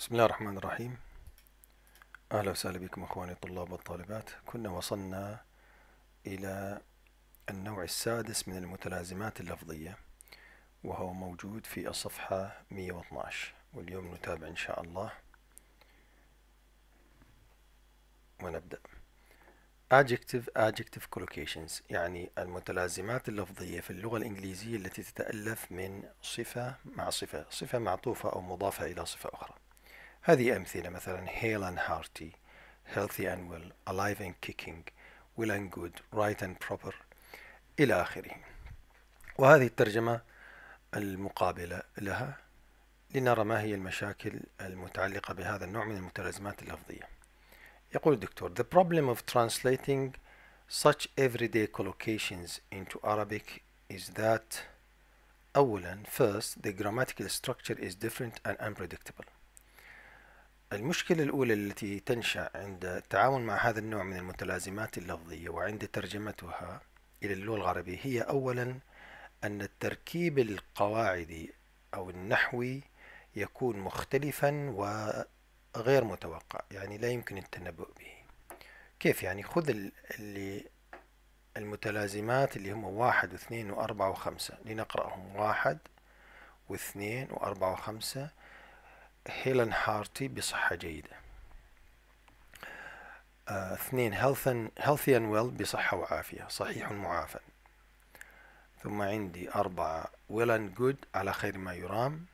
بسم الله الرحمن الرحيم. أهلا وسهلا بكم أخواني الطلاب والطالبات. كنا وصلنا إلى النوع السادس من المتلازمات اللفظية وهو موجود في الصفحة 112 واليوم نتابع إن شاء الله. ونبدأ. Adjective Adjective Collocations يعني المتلازمات اللفظية في اللغة الإنجليزية التي تتألف من صفة مع صفة صفة معطوفة أو مضافة إلى صفة أخرى. هذه أمثلة مثلا hale and hearty healthy and well alive and kicking well and good right and proper إلى آخره وهذه الترجمة المقابلة لها لنرى ما هي المشاكل المتعلقة بهذا النوع من المتلازمات اللفظية يقول الدكتور The problem of translating such everyday collocations into Arabic is that أولا first the grammatical structure is different and unpredictable المشكلة الأولى التي تنشأ عند التعامل مع هذا النوع من المتلازمات اللفظية وعند ترجمتها إلى اللغة العربية هي أولا أن التركيب القواعدي أو النحوي يكون مختلفا وغير متوقع يعني لا يمكن التنبؤ به. كيف يعني؟ خذ اللي المتلازمات اللي هم واحد واثنين وأربعة وخمسة لنقرأهم. واحد واثنين وأربعة وخمسة هيلن هارتي بصحة جيدة. آه، اثنين healthy and well بصحة وعافية صحيح معافى. ثم عندي أربعة well and good على خير ما يرام.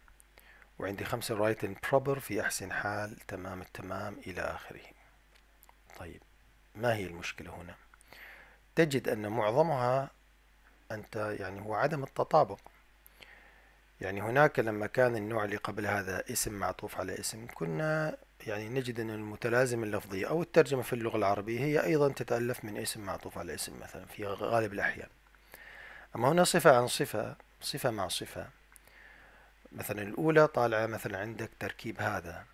وعندي خمسة right and proper في أحسن حال تمام التمام إلى آخره. طيب ما هي المشكلة هنا؟ تجد أن معظمها أنت يعني هو عدم التطابق. يعني هناك لما كان النوع اللي قبل هذا اسم معطوف على اسم كنا يعني نجد أن المتلازم اللفظي أو الترجمة في اللغة العربية هي أيضا تتألف من اسم معطوف على اسم مثلا في غالب الأحيان. أما هنا صفة عن صفة صفة مع صفة. مثلا الأولى طالعة مثلا عندك تركيب هذا.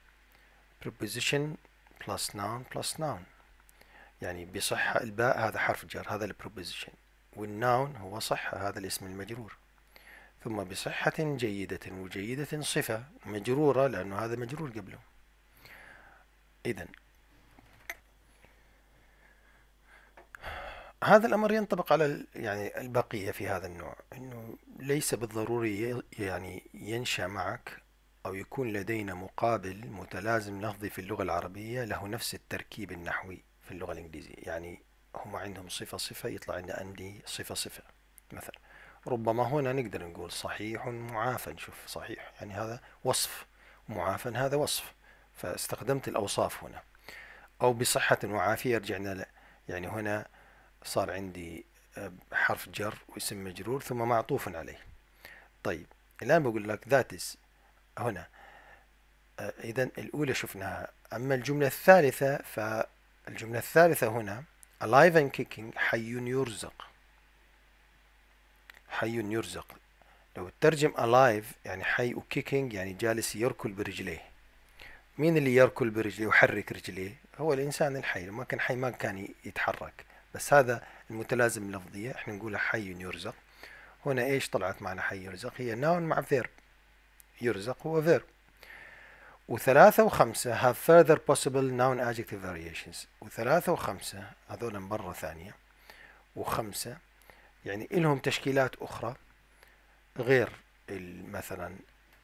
Preposition plus noun plus noun. يعني بصحة الباء هذا حرف جر هذا البروبوزيشن والناون هو صحة هذا الاسم المجرور. ثم بصحة جيدة وجيدة صفة مجرورة لأنه هذا مجرور قبله. إذا هذا الأمر ينطبق على يعني البقية في هذا النوع إنه ليس بالضروري يعني ينشأ معك أو يكون لدينا مقابل متلازم لفظي في اللغة العربية له نفس التركيب النحوي في اللغة الإنجليزية. يعني هم عندهم صفة صفة يطلع عندنا عندي صفة صفة مثلا. ربما هنا نقدر نقول صحيح معافى نشوف صحيح. يعني هذا وصف معافى هذا وصف. فاستخدمت الأوصاف هنا. أو بصحة وعافية رجعنا يعني هنا صار عندي آه، حرف جر واسم مجرور ثم معطوف عليه. طيب الآن بقول لك ذات هنا. آه، إذا الأولى شفناها. أما الجملة الثالثة فالجملة الثالثة هنا alive and kicking حي يرزق. حي يرزق. لو ترجم alive يعني حي وكيكينج يعني جالس يركل برجليه. مين اللي يركل برجليه ويحرك رجليه؟ هو الإنسان الحي. ما كان حي ما كان يتحرك. بس هذا المتلازم اللفظية إحنا نقولها حي يرزق. هنا إيش طلعت معنا حي يرزق؟ هي noun مع verb. يرزق هو verb. وثلاثة وخمسة have further possible noun adjective variations. وثلاثة وخمسة هذول مرة ثانية. وخمسة يعني إلهم تشكيلات أخرى غير مثلا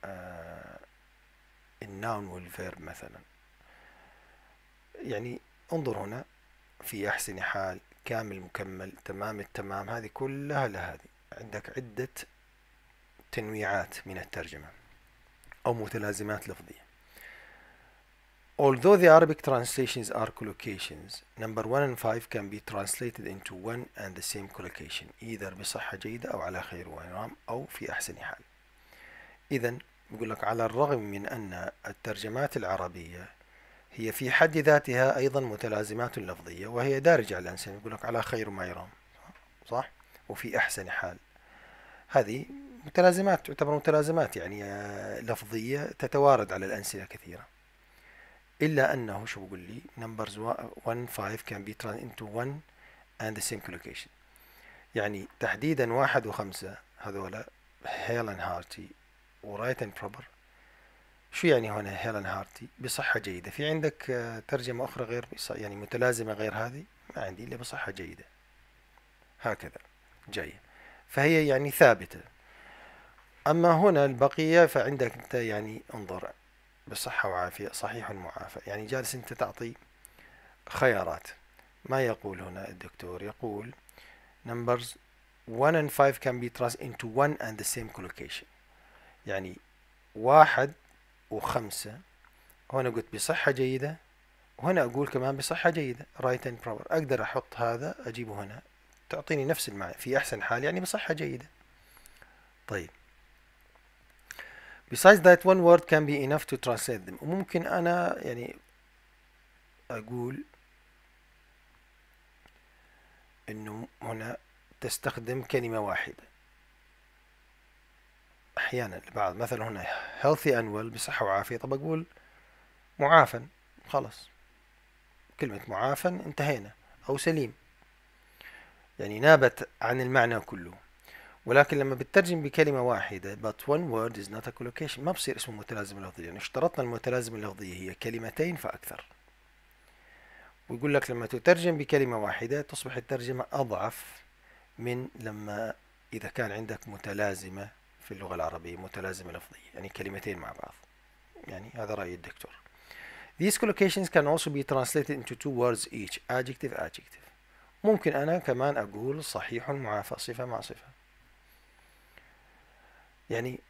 آه، الناون والفيرب مثلا. يعني انظر هنا في أحسن حال كامل مكمل تمام التمام هذه كلها لهذه. عندك عدة تنويعات من الترجمة أو متلازمات لفظية. Although the Arabic translations are collocations, number 1 and 5 can be translated into one and the same collocation, either بصحة جيدة أو على خير ونعم أو في أحسن حال. إذا بقول لك على الرغم من أن الترجمات العربية هي في حد ذاتها أيضا متلازمات لفظية وهي دارجة على الإنسان يقول لك على خير ما يرام صح؟ وفي أحسن حال. هذه متلازمات تعتبر متلازمات يعني لفظية تتوارد على الأمثلة كثيرة. إلا أنه شو بقول لي؟ Numbers 1 5 can be turned into one and the same collocation. يعني تحديدا واحد وخمسة هذولا هيل and hearty و right and proper. شو يعني هنا هيلين هارتي بصحة جيدة. في عندك آه، ترجمة أخرى غير يعني متلازمة غير هذه؟ ما عندي إلا بصحة جيدة. هكذا. جاية فهي يعني ثابتة. أما هنا البقية فعندك أنت يعني انظر بصحة وعافية صحيح معافى يعني جالس أنت تعطي خيارات. ما يقول هنا الدكتور؟ يقول numbers 1 and 5 can be traced into one and the same collocation. يعني واحد وخمسة. هنا قلت بصحة جيدة وهنا أقول كمان بصحة جيدة. Right and proper. أقدر أحط هذا أجيبه هنا. تعطيني نفس المعنى في أحسن حال يعني بصحة جيدة. طيب. Besides that one word can be enough to translate them. وممكن أنا يعني أقول إنه هنا تستخدم كلمة واحدة. أحيانا البعض مثلا هنا healthy and well بصحة وعافية. طب أقول معافى خلاص. كلمة معافى انتهينا أو سليم. يعني نابت عن المعنى كله. ولكن لما بتترجم بكلمة واحدة but one word is not a collocation ما بصير اسمه متلازمة لفظية يعني اشترطنا المتلازمة اللفظية هي كلمتين فأكثر. ويقول لك لما تترجم بكلمة واحدة تصبح الترجمة أضعف من لما إذا كان عندك متلازمة في اللغة العربية متلازمة لفظية يعني كلمتين مع بعض. يعني هذا رأي الدكتور. These collocations can also be translated into two words each adjective adjective. ممكن أنا كمان أقول صحيح معافى صفة مع صفة. يعني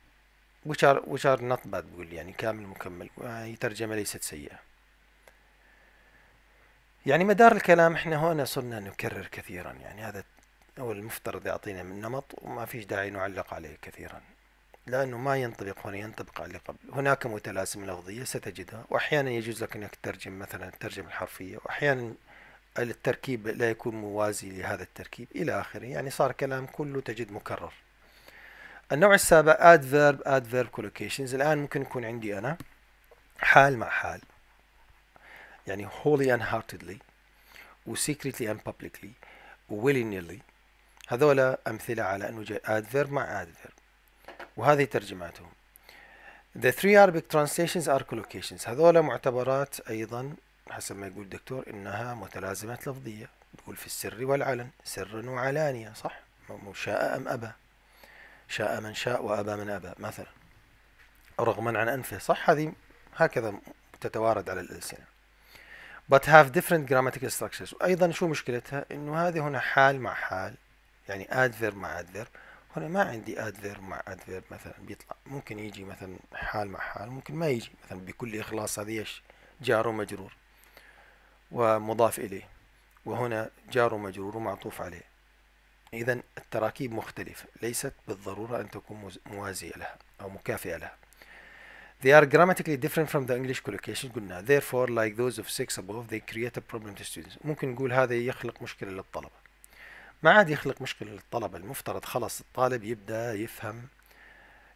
which are, which are not bad بقول يعني كامل مكمل. هي ترجمة ليست سيئة. يعني مدار الكلام إحنا هنا صرنا نكرر كثيرا. يعني هذا هو المفترض يعطينا من نمط وما فيش داعي نعلق عليه كثيرا. لأنه ما ينطبق هنا ينطبق على قبل. هناك متلازمة لفظية ستجدها. وأحيانا يجوز لك أنك تترجم مثلا الترجمة الحرفية. وأحيانا التركيب لا يكون موازي لهذا التركيب. إلى آخره. يعني صار كلام كله تجد مكرر. النوع السابع adverb adverb collocations. الآن ممكن يكون عندي أنا حال مع حال. يعني wholly and heartedly و secretly and publicly و willy nilly هذولا أمثلة على أنه جاي adverb مع adverb وهذه ترجماتهم. The three Arabic translations are collocations. هذولا معتبرات أيضا حسب ما يقول الدكتور إنها متلازمات لفظية. تقول في السر والعلن سر وعلانية صح؟ مو شاء أم أبى. شاء من شاء وأبى من أبى مثلا. رغما عن أنفه صح؟ هذه هكذا تتوارد على الألسنة. But have different grammatical structures. وأيضا شو مشكلتها؟ إنه هذه هنا حال مع حال يعني adverb مع adverb هنا ما عندي adverb مع adverb مثلا بيطلع. ممكن يجي مثلا حال مع حال ممكن ما يجي. مثلا بكل إخلاص هذه إيش؟ جار ومجرور. ومضاف إليه. وهنا جار ومجرور ومعطوف عليه. إذا التراكيب مختلفة ليست بالضرورة أن تكون موازية لها أو مكافئة لها. They are grammatically different from the English collocation. قلنا therefore like those of six above they create a problem to students. ممكن نقول هذا يخلق مشكلة للطلبة. ما عاد يخلق مشكلة للطلبة. المفترض خلص الطالب يبدأ يفهم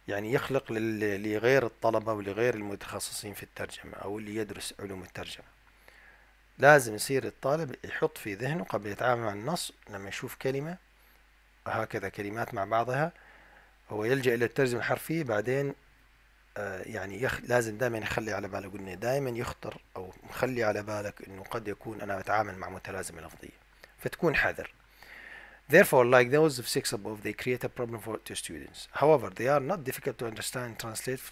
يعني يخلق لغير الطلبة ولغير المتخصصين في الترجمة أو اللي يدرس علوم الترجمة. لازم يصير الطالب يحط في ذهنه قبل يتعامل مع النص لما يشوف كلمة هكذا كلمات مع بعضها هو يلجأ إلى الترجمة الحرفية بعدين آه، يعني يخ... لازم دائما يخلي على باله قلنا دائما يخطر أو مخلي على بالك إنه قد يكون أنا أتعامل مع متلازمة لفظية فتكون حذر Therefore, like those of six above, they create a problem for to students. However, they are not difficult to understand and translate,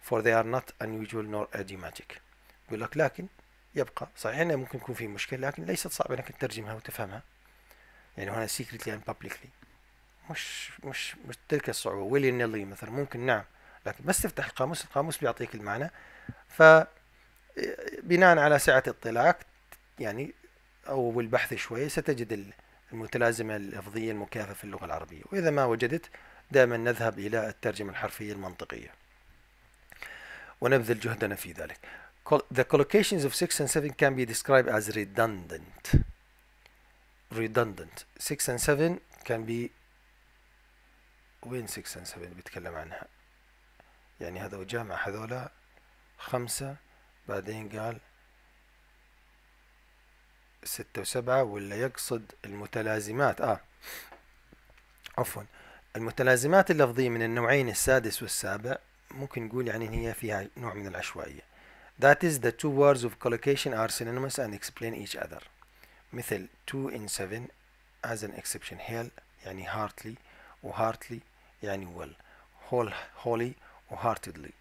for they are not unusual nor idiomatic. يقول لك لكن يبقى صحيح إنه ممكن يكون في مشكلة لكن ليست صعبة إنك تترجمها وتفهمها. يعني هنا secretly and publicly. مش مش مش تلك الصعوبة. ويلي نيلي مثلا؟ ممكن نعم. لكن بس تفتح القاموس القاموس بيعطيك المعنى. ف بناء على سعة اطلاعك يعني أو بالبحث شوي ستجد المتلازمة اللفظية المكافئة في اللغة العربية. وإذا ما وجدت دائما نذهب إلى الترجمة الحرفية المنطقية. ونبذل جهدنا في ذلك. The collocations of 6 and 7 can be described as redundant. Redundant. 6 and 7 can be وين 6 and 7 بيتكلم عنها؟ يعني هذا وجامع هذولا خمسة بعدين قال ستة وسبعة ولا يقصد المتلازمات؟ آه. عفوا. المتلازمات اللفظية من النوعين السادس والسابع ممكن نقول يعني هي فيها نوع من العشوائية. That is the two words of collocation are synonymous and explain each other. مثل two in seven as an exception. هيل يعني heartily و heartly يعني well. Whole holy و heartedly.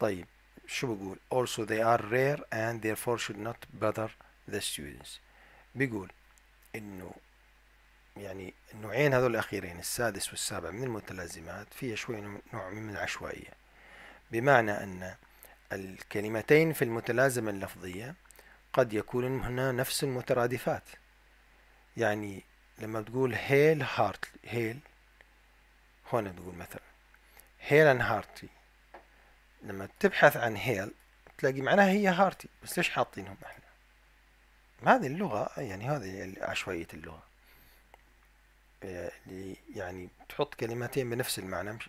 طيب شو بقول؟ Also they are rare and therefore should not bother the students. بيقول إنه يعني النوعين هذول الأخيرين السادس والسابع من المتلازمات فيها شوي نوع من العشوائية. بمعنى أن الكلمتين في المتلازمة اللفظية قد يكون هنا نفس المترادفات. يعني لما تقول hale heart hale هنا تقول مثلا hale and hearty. لما تبحث عن hale تلاقي معناها هي هارتي بس ليش حاطينهم إحنا؟ هذه اللغة يعني هذه عشوائية اللغة. يعني تحط كلمتين بنفس المعنى مش؟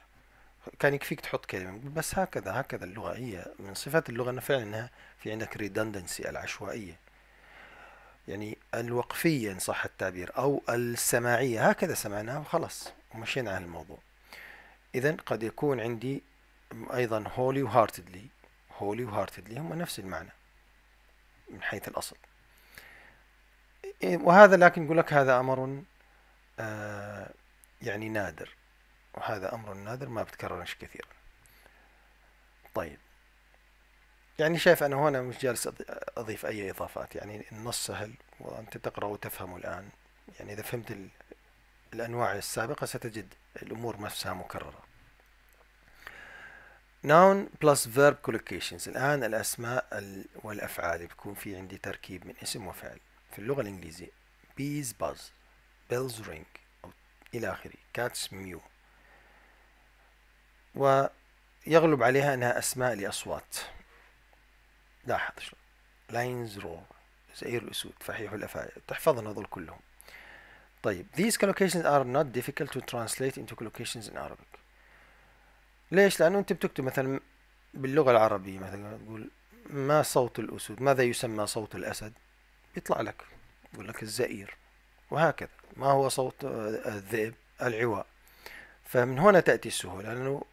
كان يكفيك تحط كلمة. بس هكذا هكذا اللغة هي من صفات اللغة أنها فعلا أنها في عندك redundancy العشوائية. يعني الوقفية إن صح التعبير أو السماعية. هكذا سمعناها وخلاص ومشينا على الموضوع. إذا قد يكون عندي أيضا holy و heartedly holy و heartedly هم نفس المعنى من حيث الأصل. وهذا لكن يقول لك هذا أمر آه يعني نادر. وهذا أمر نادر ما بتكررش كثيرا طيب. يعني شايف أنا هنا مش جالس أضيف أي إضافات. يعني النص سهل وأنت تقرأ وتفهم الآن. يعني إذا فهمت الأنواع السابقة ستجد الأمور نفسها مكررة. Noun plus verb collocations. الآن الأسماء والأفعال بيكون في عندي تركيب من اسم وفعل. في اللغة الإنجليزية. Bees buzz. Bells ring. أو إلى آخره. Cats mew. ويغلب عليها أنها أسماء لأصوات. لاحظ شلون lions roar زئير الأسود فحيح الأفاعي. تحفظنا هذول كلهم. طيب these collocations are not difficult to translate into collocations in Arabic. ليش؟ لأنه أنت بتكتب مثلا باللغة العربية مثلا تقول ما صوت الأسود؟ ماذا يسمى صوت الأسد؟ يطلع لك يقول لك الزئير. وهكذا. ما هو صوت الذئب؟ العواء. فمن هنا تأتي السهولة لأنه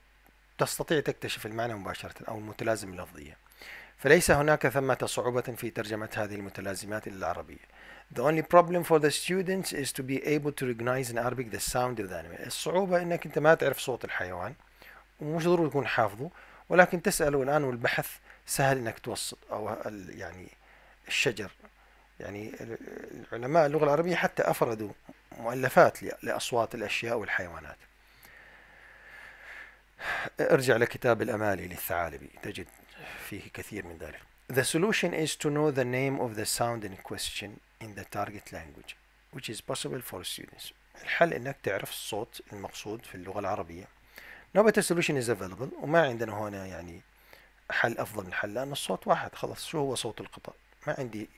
تستطيع تكتشف المعنى مباشرة أو المتلازم اللفظية فليس هناك ثمة صعوبة في ترجمة هذه المتلازمات إلى العربية. The only problem for the students is to be able to recognize in Arabic the sound of the animal. الصعوبة إنك أنت ما تعرف صوت الحيوان ومش ضروري تكون حافظه ولكن تسأله الآن والبحث سهل إنك توصل أو يعني الشجر. يعني علماء اللغة العربية حتى أفردوا مؤلفات لأصوات الأشياء والحيوانات. ارجع لكتاب الأمالي للثعالبي تجد فيه كثير من ذلك The solution is to know the name of the sound in question in the target language which is possible for students الحل انك تعرف الصوت المقصود في اللغة العربية No better solution is available وما عندنا هنا يعني حل أفضل من حل لأن الصوت واحد خلاص شو هو صوت القطع ما عندي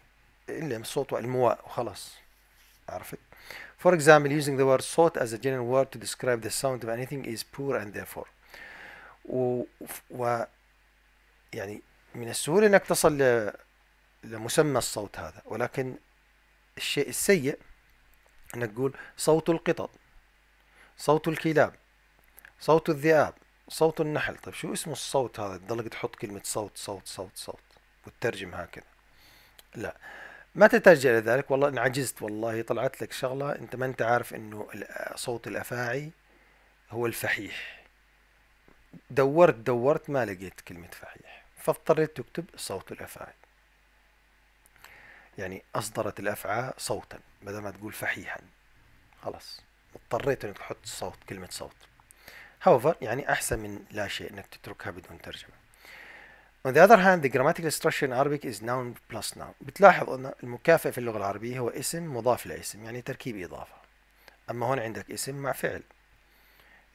إلا الصوت والمواء وخلاص عرفت For example using the word صوت as a general word to describe the sound of anything is poor and therefore و, و يعني من السهولة إنك تصل. لمسمى الصوت هذا ولكن الشيء السيء إنك تقول صوت القطط صوت الكلاب صوت الذئاب صوت النحل. طيب شو اسمه الصوت هذا؟ تضلك تحط كلمة صوت صوت صوت صوت وتترجم هكذا. لا ما تترجع إلى ذلك. والله إن عجزت والله طلعت لك شغلة أنت ما أنت عارف إنه صوت الأفاعي هو الفحيح. دورت دورت ما لقيت كلمة فحيح فاضطريت تكتب صوت الأفاعي يعني أصدرت الأفعى صوتا بدل ما تقول فحيحا خلاص اضطريت إنك تحط صوت كلمة صوت however يعني أحسن من لا شيء إنك تتركها بدون ترجمة On the other hand, the grammatical structure in Arabic is noun plus noun. بتلاحظ أن المكافئ في اللغة العربية هو اسم مضاف لاسم يعني تركيب إضافة. أما هون عندك اسم مع فعل.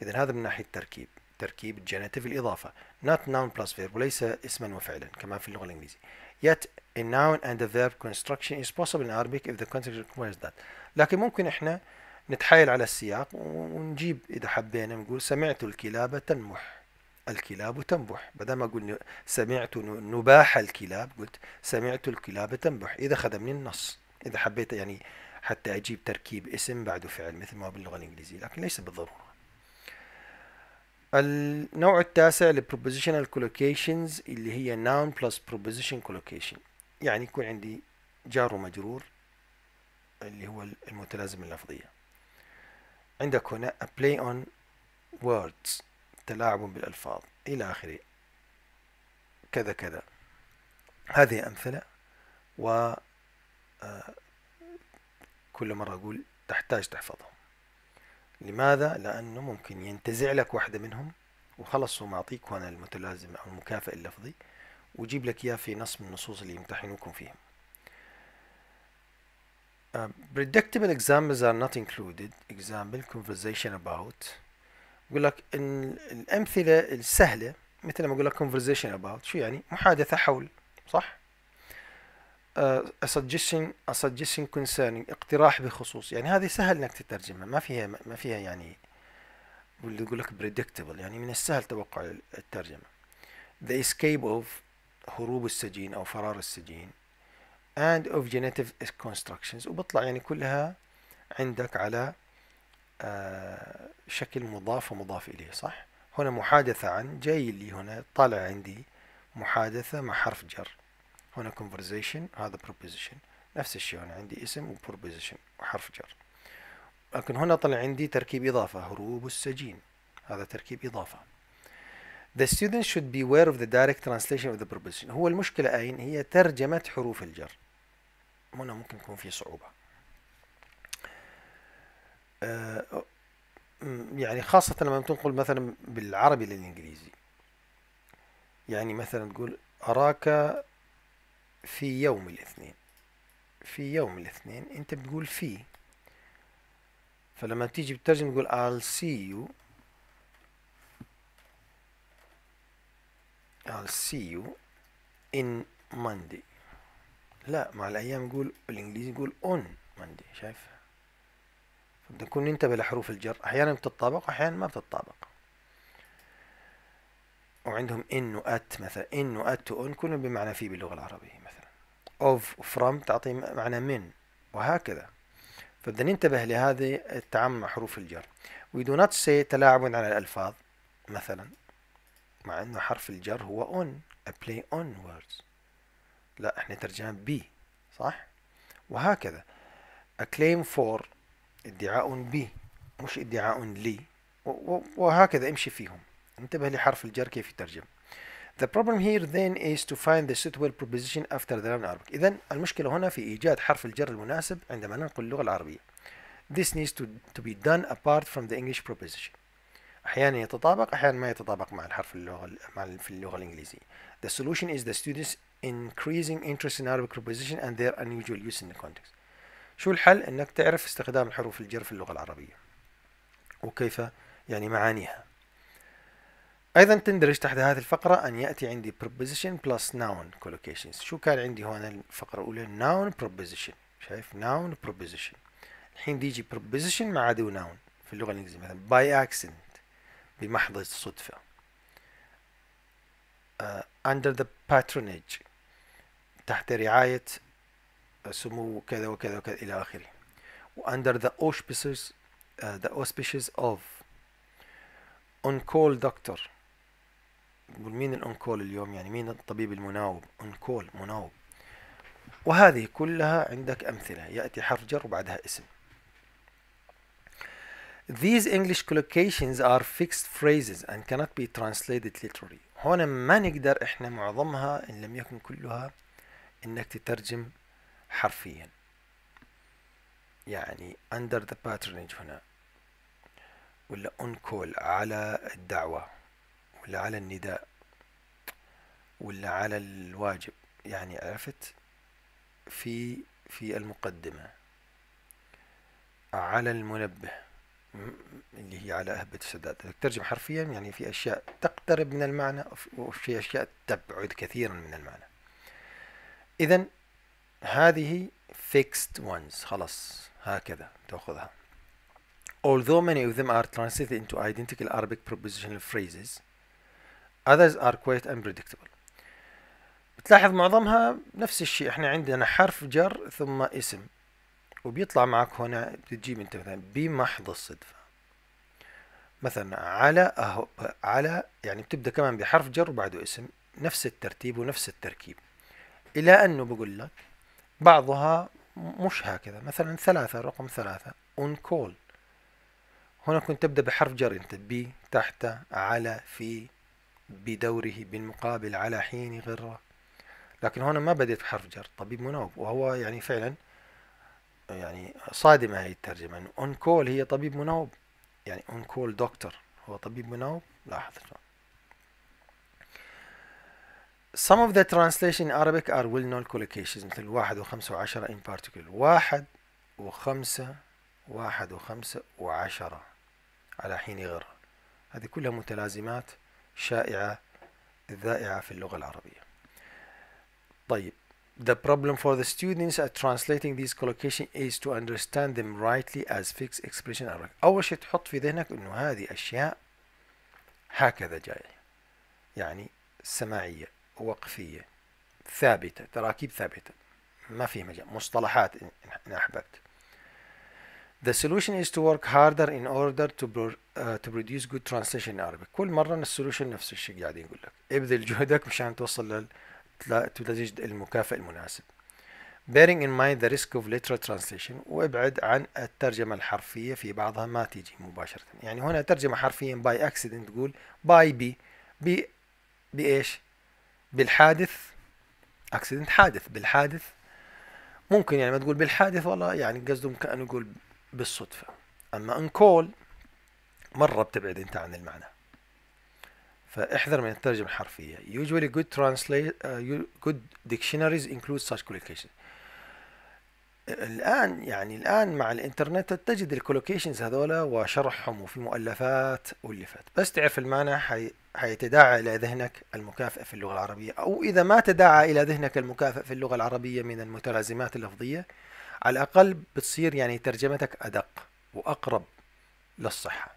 إذا هذا من ناحية تركيب. تركيب الجينيتيف الإضافة. Not noun plus verb وليس اسما وفعلا كما في اللغة الإنجليزية. Yet a noun and a verb construction is possible in Arabic if the context requires that. لكن ممكن إحنا نتحايل على السياق ونجيب إذا حبينا نقول سمعت الكلاب تنمح الكلاب تنبح بدل ما أقول سمعت نباح الكلاب قلت سمعت الكلاب تنبح إذا خدمني النص إذا حبيت يعني حتى أجيب تركيب اسم بعده فعل مثل ما باللغة الإنجليزية لكن ليس بالضرورة النوع التاسع ل prepositional collocations اللي هي noun plus preposition collocation. يعني يكون عندي جار ومجرور اللي هو المتلازمة اللفظية. عندك هنا a play on words تلاعب بالألفاظ إلى آخره. كذا كذا. هذه أمثلة و آه، كل مرة أقول تحتاج تحفظهم لماذا؟ لأنه ممكن ينتزع لك واحدة منهم وخلص هو معطيك هنا المتلازم أو المكافئ اللفظي ويجيب لك إياه في نص من النصوص اللي يمتحنوكم فيهم. Uh, predictable examples are not included. Example conversation about. يقول لك إن الأمثلة السهلة مثل ما أقول لك conversation about شو يعني؟ محادثة حول صح؟ Suggestion a suggestion concerning اقتراح بخصوص. يعني هذه سهل إنك تترجمها. ما فيها ما فيها يعني واللي يقول لك predictable. يعني من السهل توقع الترجمة. The escape of هروب السجين أو فرار السجين and of genitive constructions. وبطلع يعني كلها عندك على آه شكل مضاف ومضاف إليه صح؟ هنا محادثة عن جاي لي هنا طالع عندي محادثة مع حرف جر. هنا conversation هذا preposition نفس الشيء هنا عندي اسم و preposition وحرف جر. لكن هنا طلع عندي تركيب إضافة هروب السجين. هذا تركيب إضافة. The student should be aware of the direct translation of the preposition هو المشكلة أين؟ هي ترجمة حروف الجر. هنا ممكن يكون في صعوبة. آه، يعني خاصة لما تنقل مثلا بالعربي للإنجليزي. يعني مثلا تقول أراك في يوم الاثنين في يوم الاثنين أنت بتقول في. فلما تيجي بترجم تقول I'll see you. I'll see you in Monday. لا مع الأيام يقول بالإنجليزي يقول on Monday شايف تكون انتبه لحروف الجر. أحيانا بتطابق أحيانا ما بتطابق وعندهم إن وأت مثلا إن وأت وأن كلهم بمعنى في باللغة العربية. Of from تعطي معنى من وهكذا. فبدنا ننتبه لهذه التعامل مع حروف الجر. We do not say تلاعب على الألفاظ مثلا مع إنه حرف الجر هو on a play on words. لا إحنا ترجمة بي صح؟ وهكذا. A claim for ادعاء بي مش ادعاء لي وهكذا امشي فيهم. انتبه لحرف الجر كيف يترجم. The problem here then is to find the suitable preposition after the noun Arabic. إذا المشكلة هنا في إيجاد حرف الجر المناسب عندما ننقل اللغة العربية. This needs to, to be done apart from the English preposition. أحيانا يتطابق أحيانا ما يتطابق مع الحرف اللغة مع في اللغة الإنجليزية. The solution is the students increasing interest in Arabic preposition and their unusual use in the context. شو الحل؟ إنك تعرف استخدام الحروف الجر في اللغة العربية. وكيف يعني معانيها. أيضا تندرج تحت هذه الفقرة أن يأتي عندي preposition plus noun collocations. شو كان عندي هنا الفقرة الأولى noun preposition. شايف noun preposition. الحين ديجي preposition مع عدو noun في اللغة الإنجليزية مثلا by accident بمحض الصدفة uh, under the patronage تحت رعاية سمو كذا وكذا وكذا إلى آخره under the auspices uh, the auspices of on call doctor نقول مين الأون كول اليوم؟ يعني مين الطبيب المناوب؟ call مناوب. وهذه كلها عندك أمثلة. يأتي حرف جر وبعدها اسم. These English collocations are fixed phrases and cannot be translated literally. هنا ما نقدر إحنا معظمها إن لم يكن كلها إنك تترجم حرفيا. يعني under the patronage هنا. ولا on call على الدعوة. ولا على النداء ولا على الواجب. يعني عرفت؟ في في المقدمة على المنبه اللي هي على أهبة السداد ترجم حرفيا يعني في أشياء تقترب من المعنى وفي أشياء تبعد كثيرا من المعنى. إذا هذه fixed ones خلاص هكذا تأخذها. Although many of them are translated into identical Arabic prepositional phrases others are quite unpredictable. بتلاحظ معظمها نفس الشيء. إحنا عندنا حرف جر ثم اسم وبيطلع معك هنا بتجيب أنت مثلا بمحض الصدفة. مثلا على أهو على يعني بتبدأ كمان بحرف جر وبعده اسم نفس الترتيب ونفس التركيب. إلى أنه بقول لك بعضها مش هكذا. مثلا ثلاثة رقم ثلاثة on call. هنا كنت تبدأ بحرف جر أنت بي تحت على في. بدوره بالمقابل على حين غره. لكن هنا ما بديت بحرف جر. طبيب مناوب. وهو يعني فعلا يعني صادمة هذه الترجمة. on call هي طبيب مناوب. يعني on call doctor هو طبيب مناوب. لاحظ Some of the translation in Arabic are well known collocations. مثل واحد وخمسة وعشرة in particular. واحد وخمسة واحد وخمسة وعشرة على حين غر هذه كلها متلازمات. شائعة ذائعة في اللغة العربية. طيب The problem for the students at translating these collocations is to understand them rightly as fixed expression Arabic. أول شيء تحط في ذهنك إنه هذه أشياء هكذا جاية. يعني سماعية وقفية ثابتة تراكيب ثابتة. ما في مجال مصطلحات إن أحببت. The solution is to work harder in order to, uh, to produce good translation in Arabic. كل مرة السولوشن نفس الشيء قاعدين نقول لك. ابذل جهدك مشان توصل لل تجد المكافئ المناسب. Bearing in mind the risk of literal translation وابعد عن الترجمة الحرفية في بعضها ما تيجي مباشرة. يعني هنا ترجمة حرفيا by accident تقول by be ب بإيش؟ بالحادث accident حادث بالحادث ممكن يعني ما تقول بالحادث والله يعني قصدهم كأنه يقول بالصدفة. أما on call مرة بتبعد أنت عن المعنى. فاحذر من الترجمة الحرفية. Usually good translate uh, good dictionaries include such collocations. الآن يعني الآن مع الإنترنت تجد ال collocations هذولا وشرحهم وفي مؤلفات ألفت بس تعرف المعنى حي... حيتداعى إلى ذهنك المكافئ في اللغة العربية. أو إذا ما تداعى إلى ذهنك المكافئ في اللغة العربية من المتلازمات اللفظية على الأقل بتصير يعني ترجمتك أدق وأقرب للصحة.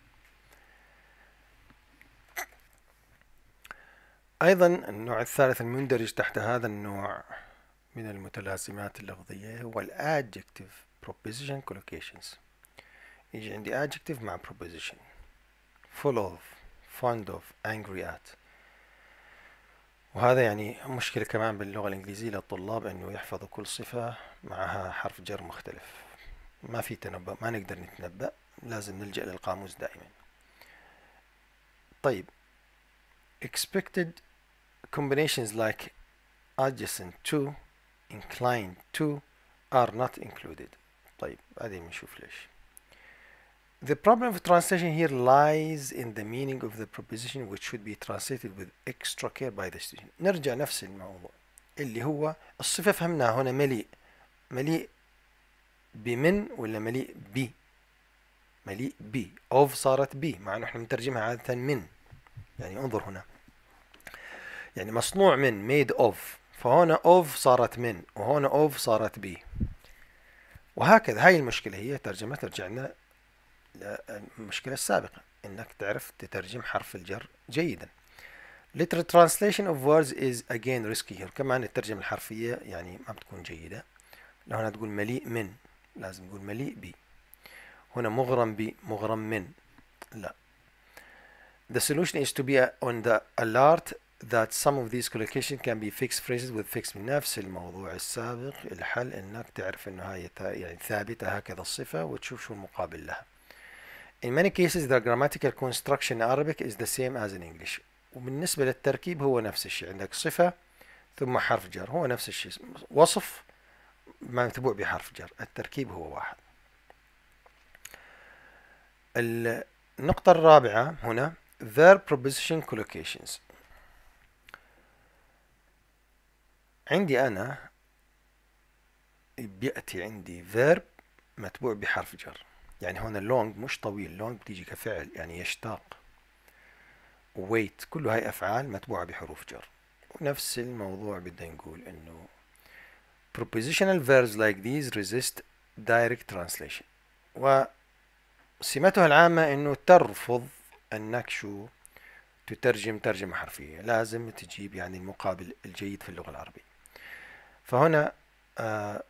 أيضا النوع الثالث المندرج تحت هذا النوع من المتلازمات اللفظية هو ال adjective preposition collocations. يجي عندي adjective مع preposition full of fond of angry at. وهذا يعني مشكلة كمان باللغة الإنجليزية للطلاب إنه يحفظوا كل صفة معها حرف جر مختلف. ما في تنبؤ ما نقدر نتنبأ لازم نلجأ للقاموس دائما. طيب expected combinations like adjacent to inclined to are not included. طيب بعدين نشوف ليش. The problem of translation here lies in the meaning of the preposition which should be translated with extra care by the student. نرجع نفس الموضوع اللي هو الصفة فهمناها هنا مليء. مليء بمن ولا مليء بي مليء بي of صارت بي مع إنه إحنا بنترجمها عادة من. يعني انظر هنا. يعني مصنوع من made of. فهنا of صارت من وهنا of صارت بي وهكذا. هاي المشكلة هي ترجمة ترجعنا المشكلة السابقة إنك تعرف تترجم حرف الجر جيدا. Literal translation of words is again risky. here كمان الترجمة الحرفية يعني ما بتكون جيدة؟ لو هنا تقول مليء من لازم تقول مليء بي هنا مغرم بي مغرم من. لا. The solution is to be on the alert that some of these collocations can be fixed phrases with fixed من نفس الموضوع السابق الحل إنك تعرف إنه هاي يعني ثابتة هكذا الصفة وتشوف شو المقابل لها. In many cases the grammatical construction in Arabic is the same as in English. وبالنسبة للتركيب هو نفس الشيء. عندك صفة ثم حرف جر. هو نفس الشيء. وصف متبوع بحرف جر. التركيب هو واحد. النقطة الرابعة هنا verb preposition collocations. عندي أنا بيأتي عندي verb متبوع بحرف جر. يعني هون ال long مش طويل long بتيجي كفعل يعني يشتاق wait كل هاي أفعال متبوعة بحروف جر. ونفس الموضوع بدنا نقول إنه prepositional verbs like these resist direct translation. وسمتها العامة إنه ترفض أنك شو تترجم ترجمة حرفية. لازم تجيب يعني المقابل الجيد في اللغة العربية. فهنا آه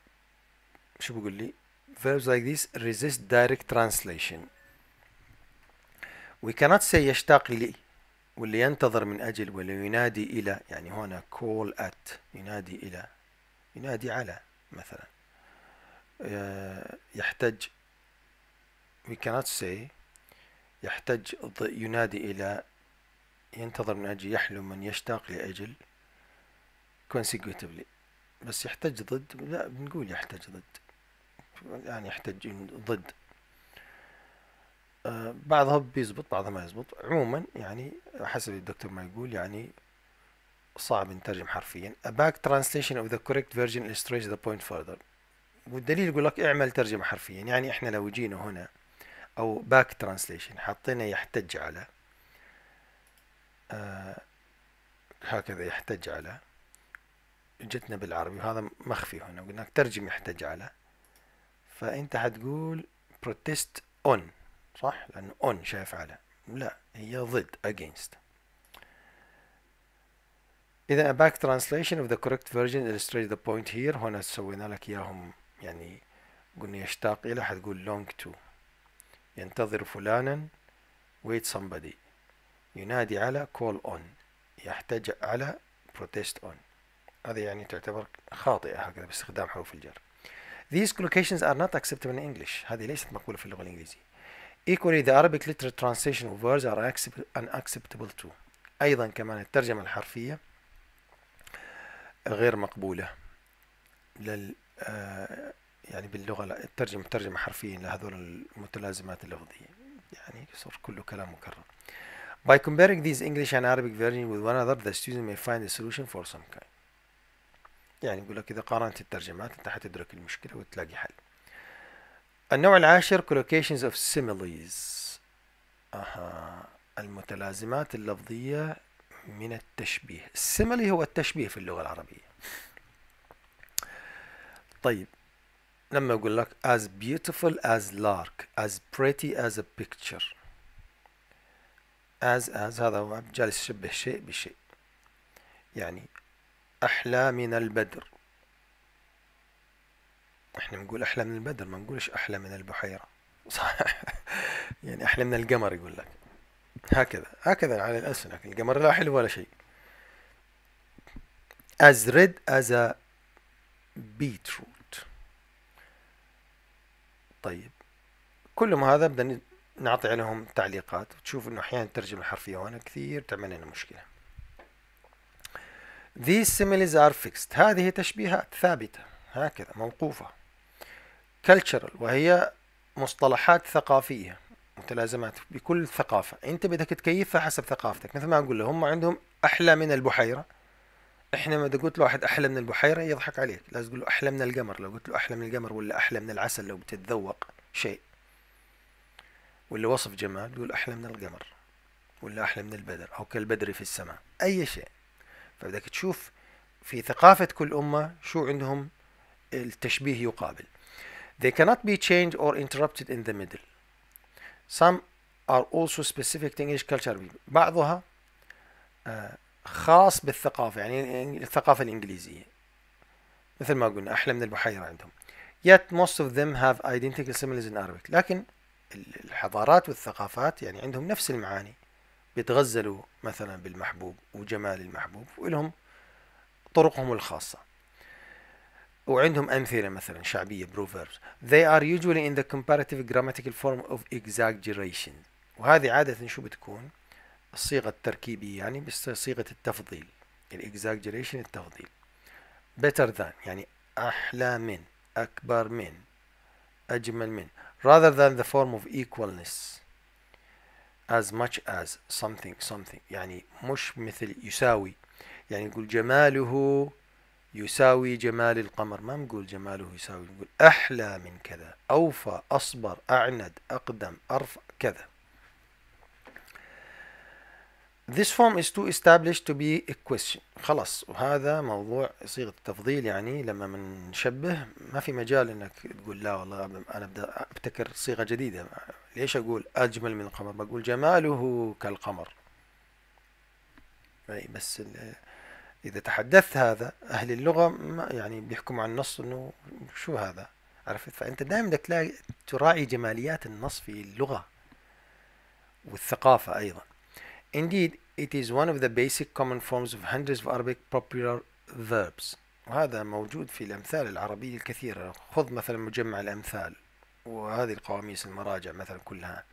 شو بقول لي؟ Verbs like this resist direct translation. We cannot say يشتاق لي واللي ينتظر من أجل واللي ينادي إلى يعني هنا call at ينادي إلى ينادي على مثلا. آه، يحتاج we cannot say يحتاج ينادي إلى ينتظر من أجل يحلم من يشتاق لأجل consecutively. بس يحتاج ضد لا بنقول يحتاج ضد. يعني يحتاج ضد. آه بعضها بيزبط بعضها ما يزبط. عموما يعني حسب الدكتور ما يقول يعني صعب نترجم حرفيا. A back translation of the correct version illustrates the point further. والدليل يقول لك اعمل ترجمة حرفيا. يعني إحنا لو جينا هنا أو back translation حطينا يحتج على آه هكذا يحتج على جتنا بالعربي وهذا مخفي هنا. قلنا ترجم يحتج على فأنت حتقول protest on صح؟ لأنه on شايف على. لا هي ضد against. إذا a back translation of the correct version illustrates the point here. هنا سوينا لك إياهم يعني قلنا يشتاق إلى حتقول long to. ينتظر فلانا wait somebody. ينادي على call on. يحتاج على protest on. هذه يعني تعتبر خاطئة هكذا باستخدام حروف الجر. These collocations are not acceptable in English هذه ليست مقبولة في اللغة الإنجليزية Equally the Arabic literal translation of words are unacceptable too أيضا كمان الترجمة الحرفية غير مقبولة لل آه، يعني باللغة الترجمة ترجمة حرفيا لهذول المتلازمات اللفظية يعني يصير كله كلام مكرر By comparing these English and Arabic version with one another, the student may find a solution for some kind. يعني يقول لك إذا قارنت الترجمات أنت حتدرك المشكلة وتلاقي حل. النوع العاشر collocations of similes. أها المتلازمات اللفظية من التشبيه. السيميلي هو التشبيه في اللغة العربية. طيب لما أقول لك as beautiful as lark as pretty as a picture as as هذا هو جالس يشبه شيء بشيء يعني أحلى من البدر. إحنا نقول أحلى من البدر ما نقولش أحلى من البحيرة. صح؟ يعني أحلى من القمر يقول لك. هكذا هكذا على الألسنة. القمر لا حلو ولا شيء. As red as a beetroot. طيب. كل ما هذا بدنا نعطي عليهم تعليقات. وتشوف إنه أحيانا الترجمة الحرفية هنا كثير تعمل لنا مشكلة. These similes are fixed. هذه تشبيهات ثابتة. هكذا موقوفة. Cultural وهي مصطلحات ثقافية متلازمات بكل ثقافة. انت بدك تكيفها حسب ثقافتك. مثل ما أقول له هم عندهم أحلى من البحيرة. إحنا ما قلت له واحد أحلى من البحيرة يضحك عليك. لازم تقول له أحلى من القمر. لو قلت له أحلى من القمر ولا أحلى من العسل لو بتتذوق شيء. ولا وصف جمال تقول أحلى من القمر ولا أحلى من البدر أو كالبدر في السماء. أي شيء. فبدك تشوف في ثقافة كل أمة شو عندهم التشبيه يقابل. They cannot be changed or interrupted in the middle. Some are also specific to English culture. بعضها آه خاص بالثقافة يعني الثقافة الإنجليزية. مثل ما قلنا أحلى من البحيرة عندهم. Yet most of them have identical similes in Arabic. لكن الحضارات والثقافات يعني عندهم نفس المعاني. بيتغزلوا مثلا بالمحبوب وجمال المحبوب ولهم طرقهم الخاصة. وعندهم أمثلة مثلا شعبية proverbs they are usually in the comparative grammatical form of exaggeration وهذه عادة شو بتكون؟ الصيغة التركيبية يعني بصيغة التفضيل. الاكزاجريشن التفضيل. Better than يعني أحلى من أكبر من أجمل من. Rather than the form of equalness. As much as something something. يعني مش مثل يساوي. يعني نقول جماله يساوي جمال القمر. ما نقول جماله يساوي نقول أحلى من كذا أوفى أصبر أعند أقدم أرفع كذا. This form is too established to be a question. خلاص وهذا موضوع صيغة التفضيل يعني لما بنشبه ما في مجال إنك تقول لا والله أنا أبدأ أبتكر صيغة جديدة. ليش أقول أجمل من القمر؟ بقول جماله كالقمر. بس إذا تحدثت هذا أهل اللغة ما يعني بيحكموا عن النص إنه شو هذا؟ عرفت؟ فأنت دائما بدك تراعي جماليات النص في اللغة والثقافة أيضا. Indeed, it is one of the basic common forms of hundreds of Arabic popular verbs. وهذا موجود في الأمثال العربية الكثيرة. خذ مثلا مجمع الأمثال وهذه القواميس المراجع مثلا كلها.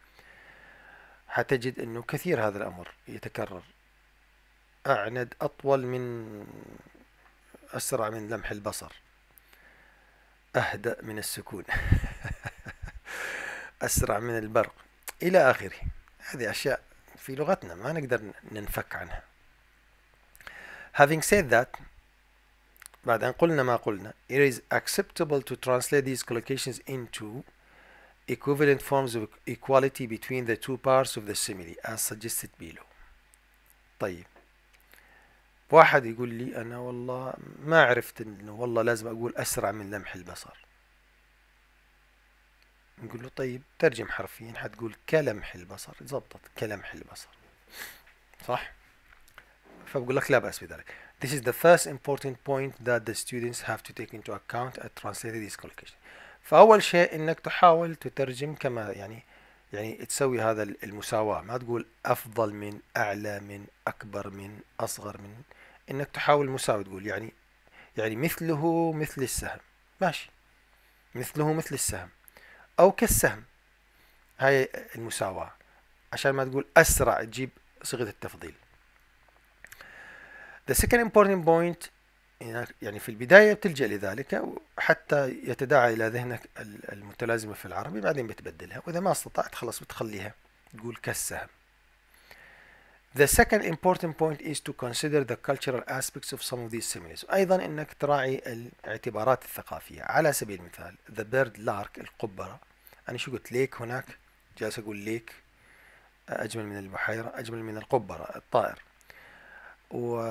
حتجد أنه كثير هذا الأمر يتكرر. أعند أطول من أسرع من لمح البصر. أهدأ من السكون. أسرع من البرق. إلى آخره. هذه أشياء في لغتنا ما نقدر ننفك عنها having said that بعد أن قلنا ما قلنا it is acceptable to translate these collocations into equivalent forms of equality between the two parts of the simile as suggested below طيب واحد يقول لي أنا والله ما عرفت إنه والله لازم أقول أسرع من لمح البصر نقول له طيب ترجم حرفيا حتقول كلمح البصر زبطت كلمح البصر صح؟ فبقول لك لا بأس بذلك. This is the first important point that the students have to take into account at translating these collocations فأول شيء إنك تحاول تترجم كما يعني يعني تسوي هذا المساواة. ما تقول أفضل من أعلى من أكبر من أصغر من. إنك تحاول مساوي تقول يعني يعني مثله مثل السهم. ماشي. مثله مثل السهم. أو كالسهم. هاي المساواة. عشان ما تقول أسرع تجيب صيغة التفضيل. The second important point يعني في البداية بتلجأ لذلك حتى يتداعى إلى ذهنك المتلازمة في العربي بعدين بتبدلها. وإذا ما استطعت خلاص بتخليها تقول كالسهم. The second important point is to consider the cultural aspects of some of these similes. أيضا أنك تراعي الاعتبارات الثقافية. على سبيل المثال the bird lark القبرة أنا شو قلت؟ ليك هناك جالس أقول ليك أجمل من البحيرة أجمل من القبرة الطائر. و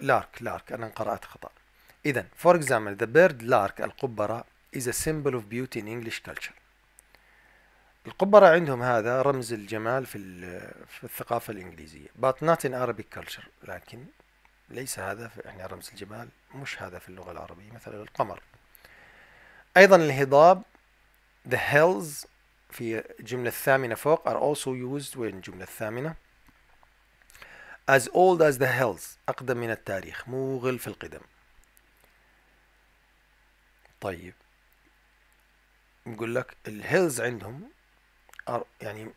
لارك لارك أنا قرأت خطأ. إذا for example the bird lark القبرة is a symbol of beauty in English culture. القبرة عندهم هذا رمز الجمال في, في الثقافة الإنجليزية but not in Arabic culture. لكن ليس هذا في يعني رمز الجمال مش هذا في اللغة العربية مثلا القمر. أيضا الهضاب the hills في الجملة الثامنة فوق are also used وين الجملة الثامنة؟ As old as the hills أقدم من التاريخ موغل في القدم. طيب. نقول لك الهيلز عندهم يعني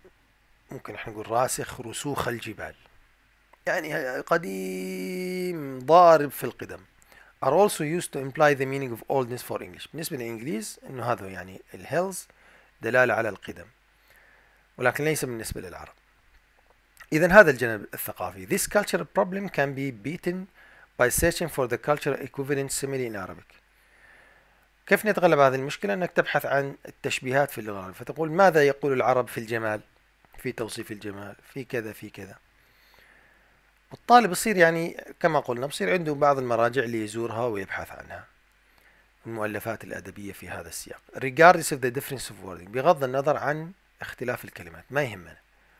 ممكن إحنا نقول راسخ رسوخ الجبال. يعني قديم ضارب في القدم. Are also used to imply the meaning of oldness for English. بالنسبة للإنجليز إنه هذا يعني الهيلز دلالة على القدم ولكن ليس بالنسبة للعرب. إذا هذا الجانب الثقافي. This cultural problem can be beaten by searching for the cultural equivalent simile in Arabic. كيف نتغلب هذه المشكلة؟ أنك تبحث عن التشبيهات في اللغة العربية. فتقول ماذا يقول العرب في الجمال؟ في توصيف الجمال؟ في كذا في كذا. الطالب يصير يعني كما قلنا بصير عنده بعض المراجع اللي يزورها ويبحث عنها. المؤلفات الأدبية في هذا السياق. Regardless of the difference of wording بغض النظر عن اختلاف الكلمات ما يهمنا.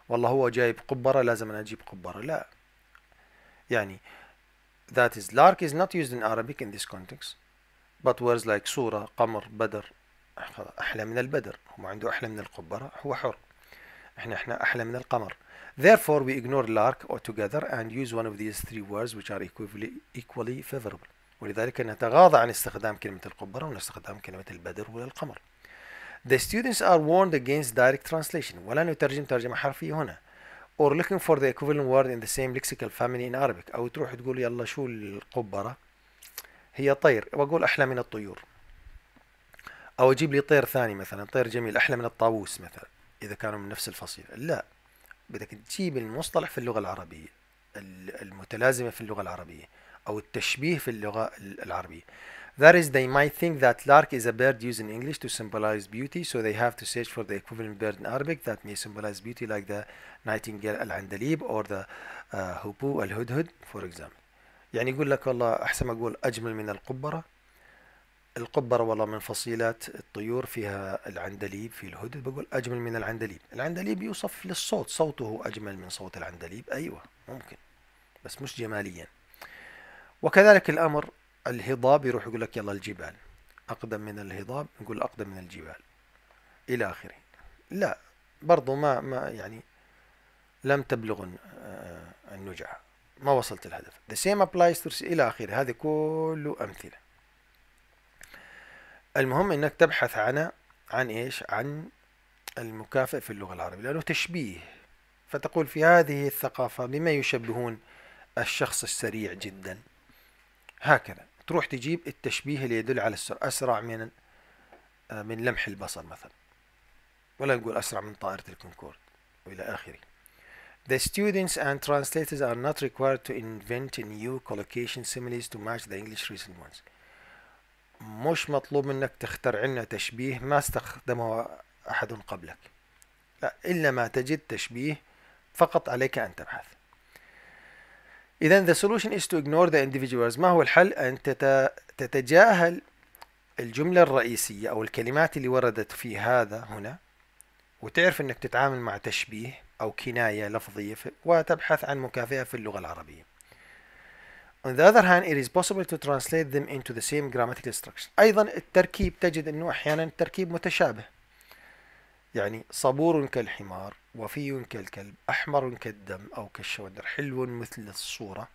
والله هو جايب قبرة لازم أنا أجيب قبرة. لا. يعني that is lark is not used in Arabic in this context but words like صورة قمر بدر أحلى من البدر. هو عنده أحلى من القبرة هو حر. إحنا إحنا أحلى من القمر. Therefore we ignore lark altogether and use one of these three words which are equally, equally favorable ولذلك نتغاضى عن استخدام كلمة القبرة ونستخدم كلمة البدر ولا القمر The students are warned against direct translation ولا نترجم ترجمة حرفية هنا or looking for the equivalent word in the same lexical family in Arabic أو تروح تقول يلا شو القبرة هي طير وأقول أحلى من الطيور أو أجيب لي طير ثاني مثلا طير جميل أحلى من الطاووس مثلا إذا كانوا من نفس الفصيلة لا بدك تجيب المصطلح في اللغة العربية المتلازمة في اللغة العربية أو التشبيه في اللغة العربية That is, they might think that lark is a bird used in English to symbolize beauty, so they have to search for the equivalent bird in Arabic that may symbolize beauty like the nightingale al-andalib or the uh, hupu al-hudhud, for example. يعني يقول لك والله أحسن ما أقول أجمل من القبرة القبرة والله من فصيلات الطيور فيها العندليب في الهدد بقول أجمل من العندليب. العندليب يوصف للصوت صوته أجمل من صوت العندليب. أيوة ممكن بس مش جماليا. وكذلك الأمر الهضاب يروح يقول لك يلا الجبال. أقدم من الهضاب نقول أقدم من الجبال. إلى آخره. لا برضو ما ما يعني لم تبلغ آه، النجعة ما وصلت الهدف. The same applies to إلى آخره. هذه كله أمثلة. المهم أنك تبحث عن عن إيش؟ عن المكافئ في اللغة العربية لأنه تشبيه. فتقول في هذه الثقافة بما يشبهون الشخص السريع جدا؟ هكذا. تروح تجيب التشبيه اللي يدل على السرعة. أسرع من آه، من لمح البصر مثلا. ولا نقول أسرع من طائرة الكونكورد وإلى آخره. The students and translators are not required to invent new collocation similes to match the English recent ones. مش مطلوب منك تخترع لنا تشبيه ما استخدمه أحد قبلك. لا إلا ما تجد تشبيه فقط عليك أن تبحث. إذا the solution is to ignore the individuals. ما هو الحل؟ أن تتجاهل الجملة الرئيسية أو الكلمات اللي وردت في هذا هنا وتعرف أنك تتعامل مع تشبيه أو كناية لفظية وتبحث عن مكافئة في اللغة العربية. On the other hand, it is possible to translate them into the same grammatical structure. أيضا التركيب تجد أنه أحيانا التركيب متشابه. يعني صبور كالحمار وفي كالكلب أحمر كالدم أو كالشودر حلو مثل الصورة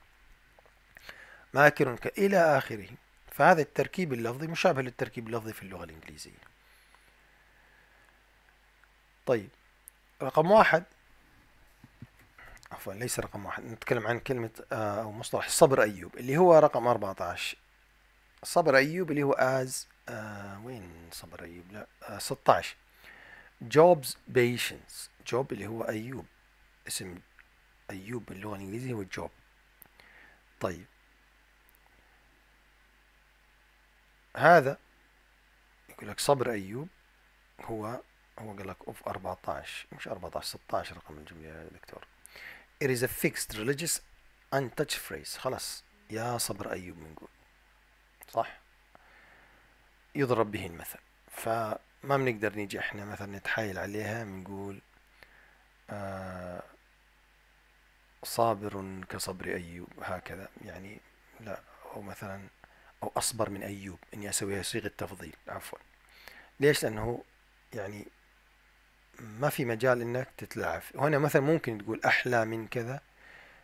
ماكر ك... إلى آخره فهذا التركيب اللفظي مشابه للتركيب اللفظي في اللغة الإنجليزية طيب رقم واحد عفوا ليس رقم واحد. نتكلم عن كلمة آه، أو مصطلح صبر أيوب اللي هو رقم 14 صبر أيوب اللي هو as آه وين صبر أيوب؟ لا آه 16 Job's patience Job اللي هو أيوب. اسم أيوب باللغة الإنجليزية هو جوب طيب. هذا يقول لك صبر أيوب هو هو قال لك أوف 14 مش 14 16 رقم الجملة يا دكتور. It is a fixed religious untouched phrase. خلاص. يا صبر أيوب بنقول صح. يضرب به المثل. فما بنقدر نيجي إحنا مثلا نتحايل عليها بنقول آه صابر كصبر أيوب هكذا. يعني لا أو مثلا أو أصبر من أيوب. إني أسويها صيغة تفضيل. عفوا. ليش؟ لأنه يعني ما في مجال إنك تتلاعب. هنا مثلا ممكن تقول أحلى من كذا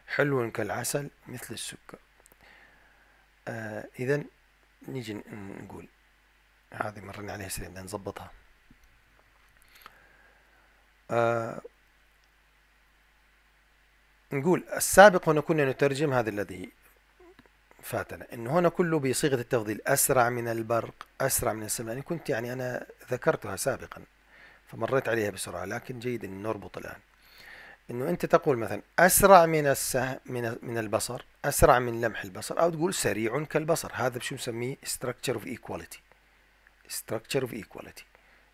حلو كالعسل مثل السكر. آه اذا نيجي نقول هذه مرنا عليها سريع بدنا نظبطها. آه نقول السابق هنا كنا نترجم هذا الذي فاتنا انه هنا كله بصيغة التفضيل أسرع من البرق أسرع من السماء. يعني كنت يعني أنا ذكرتها سابقا. فمريت عليها بسرعة لكن جيد أن نربط الآن. أنه أنت تقول مثلا أسرع من السه من من البصر أسرع من لمح البصر أو تقول سريع كالبصر. هذا بشو نسميه structure of equality. structure of equality.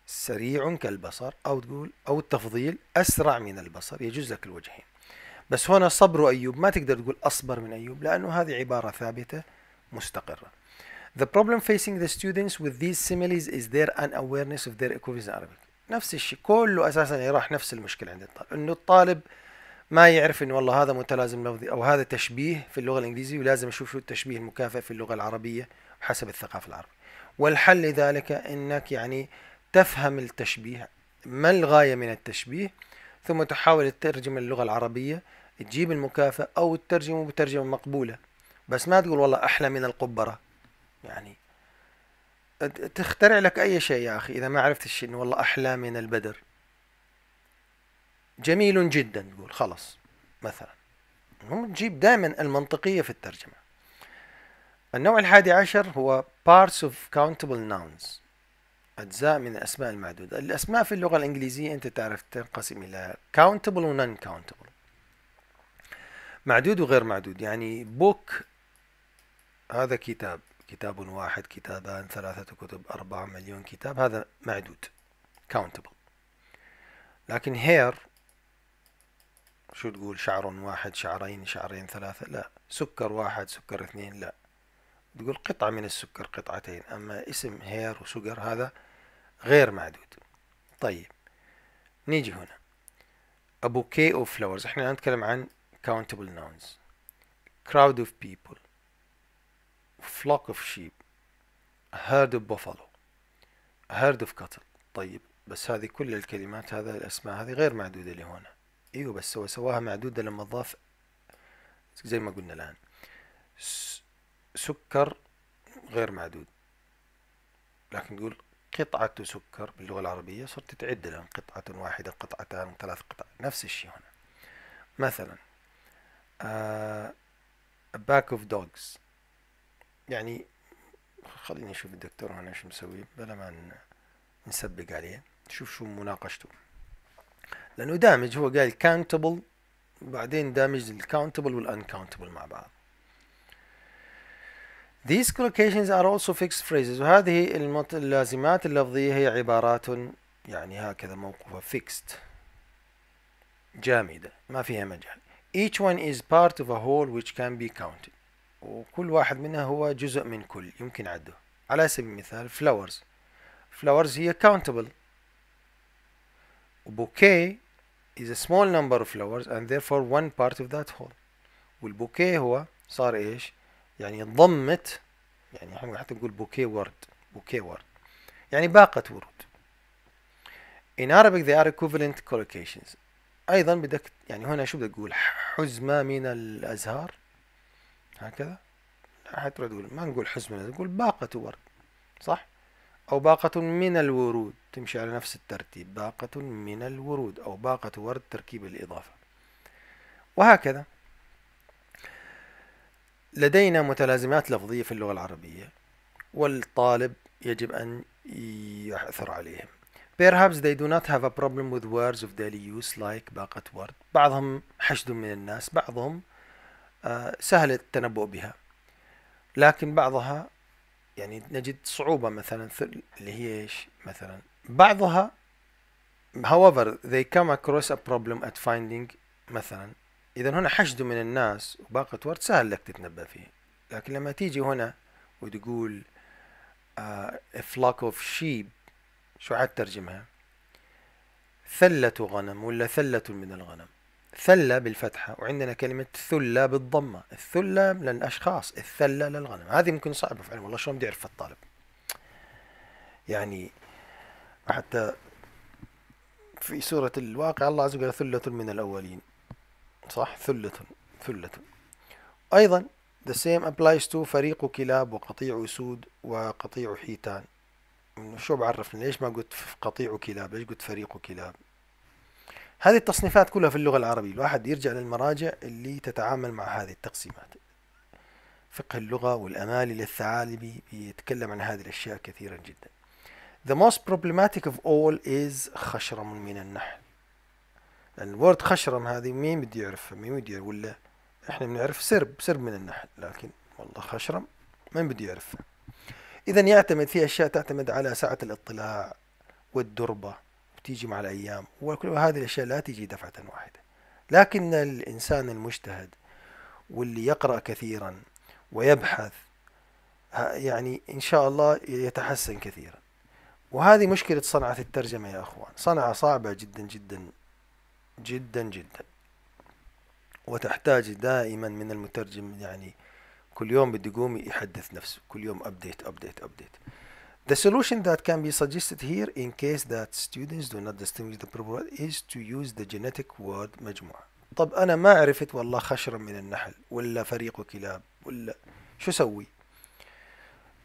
سريع كالبصر أو تقول أو التفضيل أسرع من البصر يجوز لك الوجهين. بس هنا صبر أيوب ما تقدر تقول أصبر من أيوب لأنه هذه عبارة ثابتة مستقرة. The problem facing the students with these similes is their unawareness of their equivalence in Arabic. نفس الشيء كله أساسا يراح نفس المشكلة عند الطالب. إنه الطالب ما يعرف إنه والله هذا متلازم لفظي أو هذا تشبيه في اللغة الإنجليزية ولازم يشوف شو التشبيه المكافئ في اللغة العربية حسب الثقافة العربية. والحل لذلك إنك يعني تفهم التشبيه ما الغاية من التشبيه ثم تحاول تترجم اللغة العربية تجيب المكافئ أو تترجمه بترجمة مقبولة. بس ما تقول والله أحلى من القبرة. يعني تخترع لك أي شيء يا أخي إذا ما عرفت الشيء إنه والله أحلى من البدر. جميل جدا تقول خلص مثلا. هم تجيب دائما المنطقية في الترجمة. النوع الحادي عشر هو parts of countable nouns أجزاء من الأسماء المعدودة. الأسماء في اللغة الإنجليزية أنت تعرف تنقسم إلى countable و non countable معدود وغير معدود يعني book هذا كتاب. كتاب واحد كتابان ثلاثة كتب أربعة مليون كتاب هذا معدود countable. لكن هير شو تقول؟ شعر واحد شعرين شعرين ثلاثة؟ لا. سكر واحد سكر اثنين؟ لا. تقول قطعة من السكر قطعتين. أما اسم هير وسكر هذا غير معدود. طيب. نيجي هنا. Bouquet of flowers. إحنا نتكلم عن countable nouns. Crowd of people. Flock of sheep. Herd of buffalo. Herd of cattle. طيب بس هذه كل الكلمات هذا الأسماء هذه غير معدودة لهنا إيوه بس هو سواها معدودة لما ضاف زي ما قلنا الآن. سكر غير معدود. لكن تقول قطعة سكر باللغة العربية صرت تعد الآن. قطعة واحدة قطعتان ثلاث قطع نفس الشيء هنا. مثلا uh, a pack of dogs. يعني خليني نشوف الدكتور هنا شو مسوي بلا ما نسبق عليه. شوف شو مناقشته. لأنه دامج هو قال countable بعدين دامج ال countable وال uncountable مع بعض. These collocations are also fixed phrases. وهذه اللازمات اللفظية هي عبارات يعني هكذا موقوفة fixed. جامدة. ما فيها مجال. Each one is part of a whole which can be counted. وكل واحد منها هو جزء من كل يمكن عده على سبيل المثال flowers. flowers هي countable. bouquet is a small number of flowers and therefore one part of that whole. والبوكيه هو صار إيش؟ يعني ضمت يعني إحنا حتى نقول بوكيه ورد بوكيه ورد يعني باقة ورود. In Arabic they are equivalent collocations. أيضا بدك يعني هنا شو بدك تقول؟ حزمة من الأزهار. هكذا؟ حتروح تقول ما نقول حزمة نقول باقة ورد صح؟ أو باقة من الورود تمشي على نفس الترتيب باقة من الورود أو باقة ورد تركيب الإضافة. وهكذا. لدينا متلازمات لفظية في اللغة العربية والطالب يجب أن يعثر عليهم. Perhaps they do not have a problem with words of daily use like باقة ورد. بعضهم حشد من الناس بعضهم سهل التنبؤ بها. لكن بعضها يعني نجد صعوبة مثلا اللي هي إيش؟ مثلا بعضها however they come across a problem at finding مثلا. إذا هنا حشد من الناس وباقة ورد سهل لك تتنبأ فيه. لكن لما تيجي هنا وتقول uh, a flock of sheep شو حترجمها ثلة غنم ولا ثلة من الغنم؟ ثلة بالفتحة وعندنا كلمة ثلة بالضمة الثلة للأشخاص الثلة للغنم. هذه ممكن صعبة فعلا والله شلون بدي أعرف الطالب؟ يعني حتى في سورة الواقع الله عز وجل ثلة من الأولين. صح؟ ثلة ثلة. أيضا the same applies to فريق كلاب وقطيع أسود وقطيع حيتان. شو بعرفني؟ ليش ما قلت قطيع كلاب؟ ليش قلت فريق كلاب؟ هذه التصنيفات كلها في اللغة العربية الواحد يرجع للمراجع اللي تتعامل مع هذه التقسيمات. فقه اللغة والأمالي للثعالبي بيتكلم عن هذه الأشياء كثيرا جدا. The most problematic of all is خشرم من النحل. لأن الورد خشرم هذه مين بده يعرفها؟ مين بده يعرف؟ ولا إحنا بنعرف سرب سرب من النحل. لكن والله خشرم مين بده يعرفها؟ إذا يعتمد في أشياء تعتمد على سعة الاطلاع والدربة. تيجي مع الأيام وهذه الأشياء لا تيجي دفعة واحدة. لكن الإنسان المجتهد واللي يقرأ كثيرا ويبحث يعني إن شاء الله يتحسن كثيرا. وهذه مشكلة صنعة الترجمة يا أخوان. صنعة صعبة جدا جدا جدا جدا. وتحتاج دائما من المترجم يعني كل يوم بده يقوم يحدث نفسه كل يوم أبديت أبديت أبديت The solution that can be suggested here in case that students do not distinguish the proper word is to use the genetic word مجموعة طب أنا ما عرفت والله خشرة من النحل ولا فريق كلاب ولا شو سوي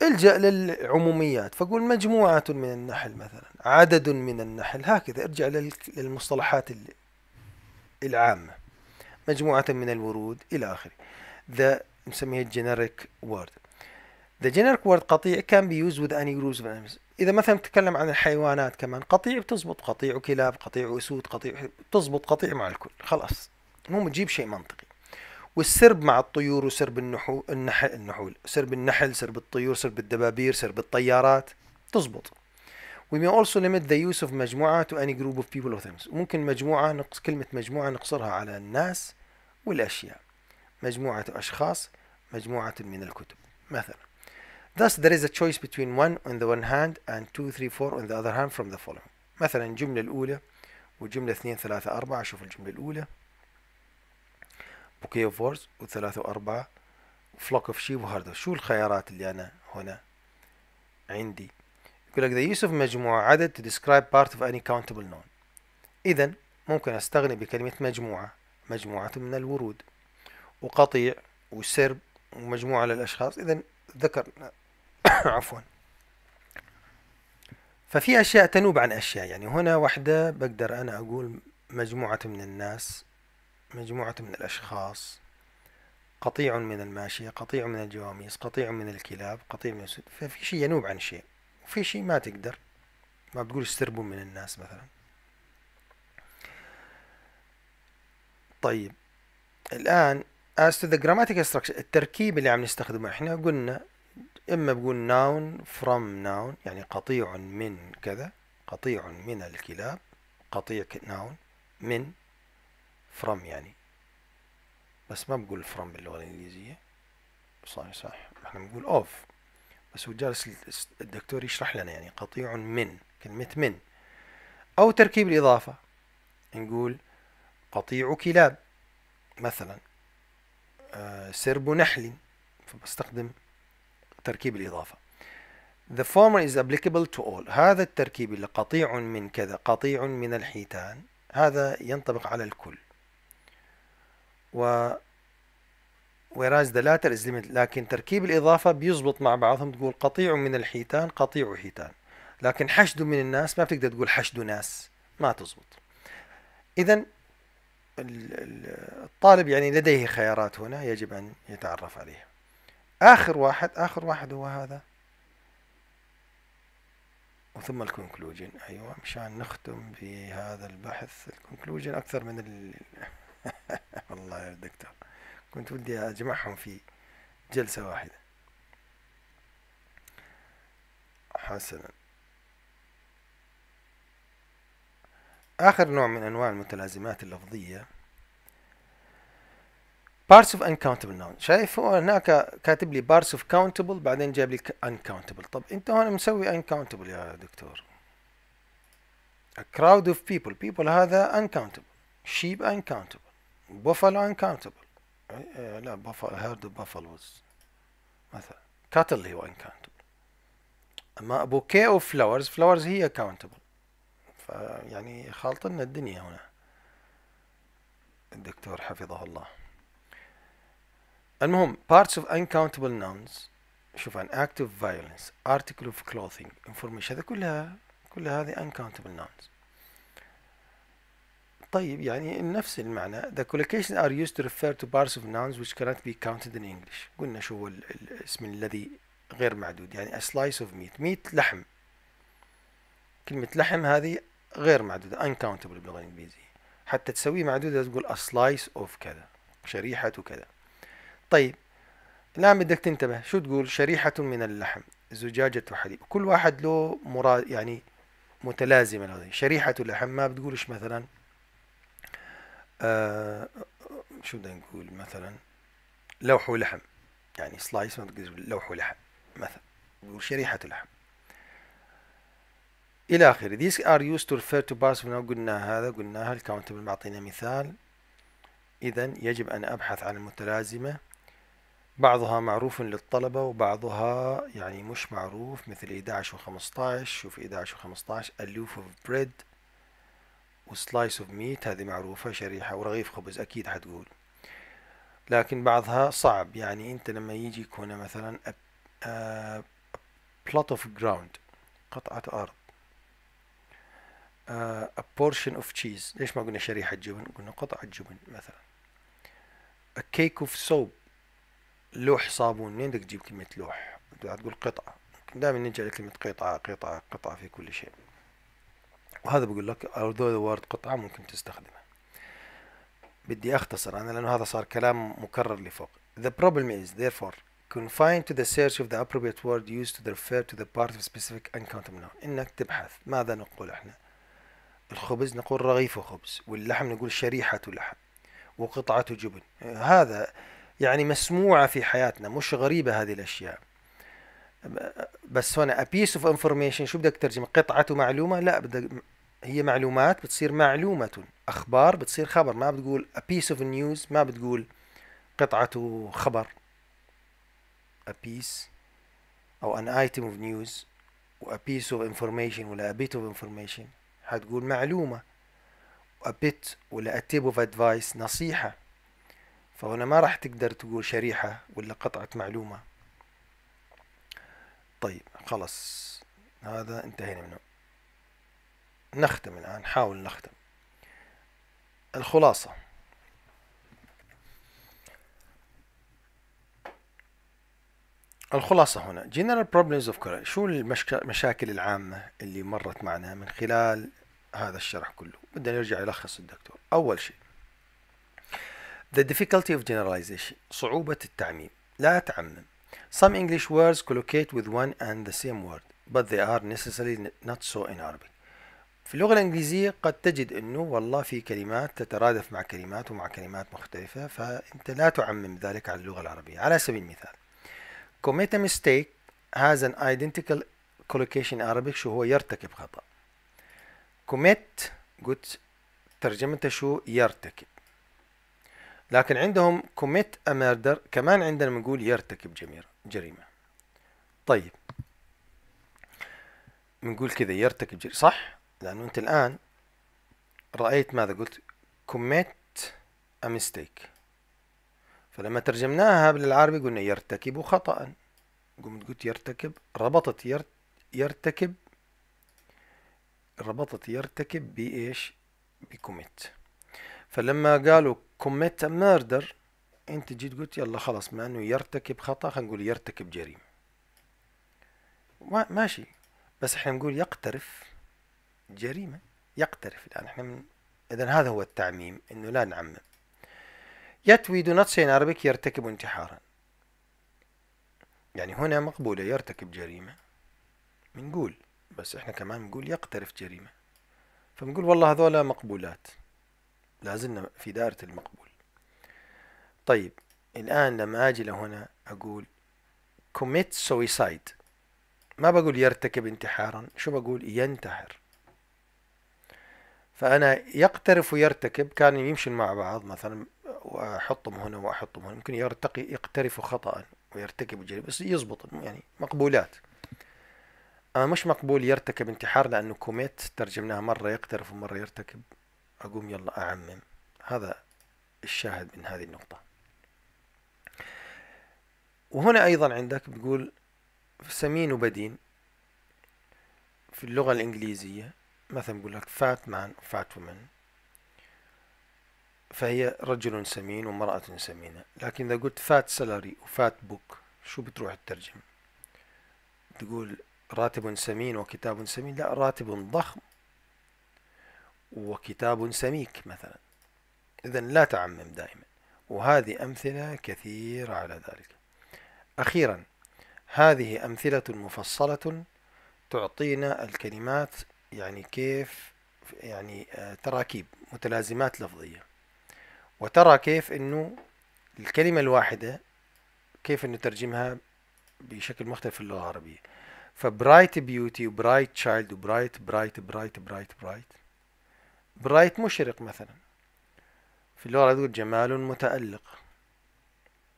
إلجأ للعموميات فقول مجموعة من النحل مثلا عدد من النحل هكذا إرجع للمصطلحات العامة مجموعة من الورود إلى آخره. The نسميه generic word. The generic word قطيع can be used with any groups of animals. إذا مثلا تتكلم عن الحيوانات كمان قطيع بتزبط قطيع كلاب قطيع أسود قطيع بتزبط قطيع مع الكل. خلاص. المهم تجيب شيء منطقي. والسرب مع الطيور وسرب النحو النحل النحول. سرب النحل سرب الطيور سرب الدبابير سرب الطيارات. تزبط. We may also limit the use of مجموعة to any group of people or things ممكن مجموعة نقص كلمة مجموعة نقصرها على الناس والأشياء. مجموعة أشخاص مجموعة من الكتب. مثلا. Thus there is a choice between one on the one hand and two, three, four on the other hand from the following. مثلا الجملة الأولى والجملة اثنين ثلاثة أربعة. شوف الجملة الأولى. Bouquet of words وثلاثة وأربعة flock of sheep وهذا شو الخيارات اللي أنا هنا عندي؟ يقول لك the use of مجموعة عدد to describe part of any countable noun. إذا ممكن أستغني بكلمة مجموعة مجموعة من الورود. وقطيع وسرب ومجموعة للأشخاص. إذا ذكر عفوا. ففي أشياء تنوب عن أشياء. يعني هنا واحدة بقدر أنا أقول مجموعة من الناس مجموعة من الأشخاص قطيع من الماشية قطيع من الجواميس قطيع من الكلاب قطيع من السود ففي شيء ينوب عن شيء. وفي شيء ما تقدر. ما بتقول استربوا من الناس مثلا. طيب. الآن as to the grammatical structure التركيب اللي عم نستخدمه. إحنا قلنا إما بقول noun from noun يعني قطيع من كذا قطيع من الكلاب قطيع noun من from يعني. بس ما بقول from باللغة الإنجليزية. صح صح إحنا بنقول of. بس هو جالس الدكتور يشرح لنا يعني قطيع من كلمة من. أو تركيب الإضافة. نقول قطيع كلاب مثلا آه سرب نحل. فبستخدم تركيب الإضافة. The former is applicable to all. هذا التركيب اللي قطيع من كذا قطيع من الحيتان هذا ينطبق على الكل. و whereas the latter is limited. لكن تركيب الإضافة بيزبط مع بعضهم تقول قطيع من الحيتان قطيع حيتان. لكن حشد من الناس ما بتقدر تقول حشد ناس. ما تزبط. إذا الطالب يعني لديه خيارات هنا يجب أن يتعرف عليها. آخر واحد آخر واحد هو هذا. وثم ال conclusion أيوة مشان نختم بهذا البحث ال conclusion أكثر من ال... والله يا دكتور. كنت ودي أجمعهم في جلسة واحدة. حسنا. آخر نوع من أنواع المتلازمات اللفظية parts of uncountable noun شايف هو هناك كاتب لي parts of countable بعدين جاب لي uncountable طب أنت هون مسوي uncountable يا دكتور. A crowd of people people هذا uncountable sheep uncountable buffalo uncountable لا buffalo herd of buffaloes. مثلا. cattle هو uncountable أما bouquet of flowers flowers هي countable فيعني خالطنا الدنيا هنا. الدكتور حفظه الله. المهم parts of uncountable nouns شوف an act of violence article of clothing information هذا كلها كلها هذه uncountable nouns طيب يعني نفس المعنى the collocations are used to refer to parts of nouns which cannot be counted in English قلنا شو هو الاسم الذي غير معدود يعني a slice of meat meat لحم كلمة لحم هذه غير معدودة uncountable باللغة الإنجليزية حتى تسويه معدودة تقول a slice of كذا شريحة كذا طيب الآن بدك تنتبه شو تقول؟ شريحة من اللحم زجاجة حليب كل واحد له مراد يعني متلازمة هذه شريحة لحم ما بتقولش مثلا آه شو بدنا نقول مثلا؟ لوح لحم يعني slice ما بتقول لوح لحم مثلا. بقول شريحة لحم إلى آخره. These are used to refer to parts قلنا هذا قلناها ال countable معطينا مثال. إذا يجب أن أبحث عن المتلازمة. بعضها معروف للطلبة وبعضها يعني مش معروف مثل 11 و 15 شوف 11 و 15 a loaf of bread و slice of meat هذه معروفة شريحة ورغيف خبز أكيد حتقول. لكن بعضها صعب يعني أنت لما يجيك هنا مثلا a, a plot of ground قطعة أرض a portion of cheese ليش ما قلنا شريحة جبن؟ قلنا قطعة جبن مثلا. a cake of soap لوح صابون. منين بدك تجيب كلمة لوح؟ تقول قطعة. دائما نجي على كلمة قطعة قطعة قطعة في كل شيء. وهذا بقول لك although the word قطعة ممكن تستخدمه. بدي أختصر أنا لأنه هذا صار كلام مكرر لفوق. The problem is therefore confined to the search of the appropriate word used to refer to the part of specific uncountable noun. إنك تبحث. ماذا نقول إحنا؟ الخبز نقول رغيف خبز واللحم نقول شريحة لحم وقطعة جبن. هذا يعني مسموعة في حياتنا مش غريبة هذه الأشياء. بس هنا a piece of information شو بدك ترجم قطعة معلومة؟ لا بدك هي معلومات بتصير معلومة. أخبار بتصير خبر ما بتقول a piece of news ما بتقول قطعة خبر. A piece أو an item of news و a piece of information ولا a bit of information حتقول معلومة. A bit ولا a tip of advice نصيحة. فهنا ما راح تقدر تقول شريحة ولا قطعة معلومة. طيب خلاص هذا انتهينا منه. نختم الآن نحاول نختم. الخلاصة. الخلاصة هنا general problems of Quran شو المشاكل العامة اللي مرت معنا من خلال هذا الشرح كله؟ بدنا نرجع يلخص الدكتور. أول شيء The difficulty of generalization صعوبة التعميم لا تعمم Some English words collocate with one and the same word but they are necessarily not so in Arabic في اللغة الإنجليزية قد تجد أنه والله في كلمات تترادف مع كلمات ومع كلمات مختلفة فأنت لا تعمم ذلك على اللغة العربية على سبيل المثال commit a mistake has an identical collocation in Arabic شو هو يرتكب خطأ commit قلت ترجمته شو يرتكب لكن عندهم a murder كمان عندنا بنقول يرتكب جريمة. طيب. بنقول كذا يرتكب جريمة صح؟ لأنه أنت الآن رأيت ماذا قلت؟ a mistake. فلما ترجمناها بالعربي قلنا يرتكب خطأ. قمت قلت يرتكب ربطت يرتكب ربطت يرتكب بإيش؟ ب commit فلما قالوا commit murder انت جيت قلت يلا خلاص ما إنه يرتكب خطأ خلينا نقول يرتكب جريمة. ماشي. بس إحنا نقول يقترف جريمة يقترف. الآن إحنا من إذا هذا هو التعميم إنه لا نعمم. Not say in Arabic يرتكب انتحارا. يعني هنا مقبولة يرتكب جريمة بنقول بس إحنا كمان بنقول يقترف جريمة. فبنقول والله هذولا مقبولات. لازلنا في دائرة المقبول. طيب الآن لما أجي لهنا أقول commit suicide. ما بقول يرتكب انتحارا شو بقول؟ ينتحر. فأنا يقترف ويرتكب كان يمشي مع بعض مثلا وأحطهم هنا وأحطهم هنا. ممكن يرتقي يقترف خطأ ويرتكب جريمة بس يزبط يعني مقبولات. أما مش مقبول يرتكب انتحار لأنه كوميت ترجمناها مرة يقترف ومرة يرتكب. أقوم يلا أعمم. هذا الشاهد من هذه النقطة. وهنا أيضا عندك بتقول سمين وبدين في اللغة الإنجليزية مثلا بقول لك فات مان وفات ومن فهي رجل سمين ومرأة سمينة. لكن إذا قلت فات سلري وفات بوك شو بتروح تترجم تقول راتب سمين وكتاب سمين؟ لا راتب ضخم. وكتاب سميك مثلا. إذا لا تعمم دائما. وهذه أمثلة كثيرة على ذلك. أخيرا هذه أمثلة مفصلة تعطينا الكلمات يعني كيف يعني آه، تراكيب متلازمات لفظية. وترى كيف إنه الكلمة الواحدة كيف نترجمها بشكل مختلف في اللغة العربية. ف bright beauty و bright child و bright bright bright bright bright. bright مشرق مثلا. في اللغة العربية جمال متألق.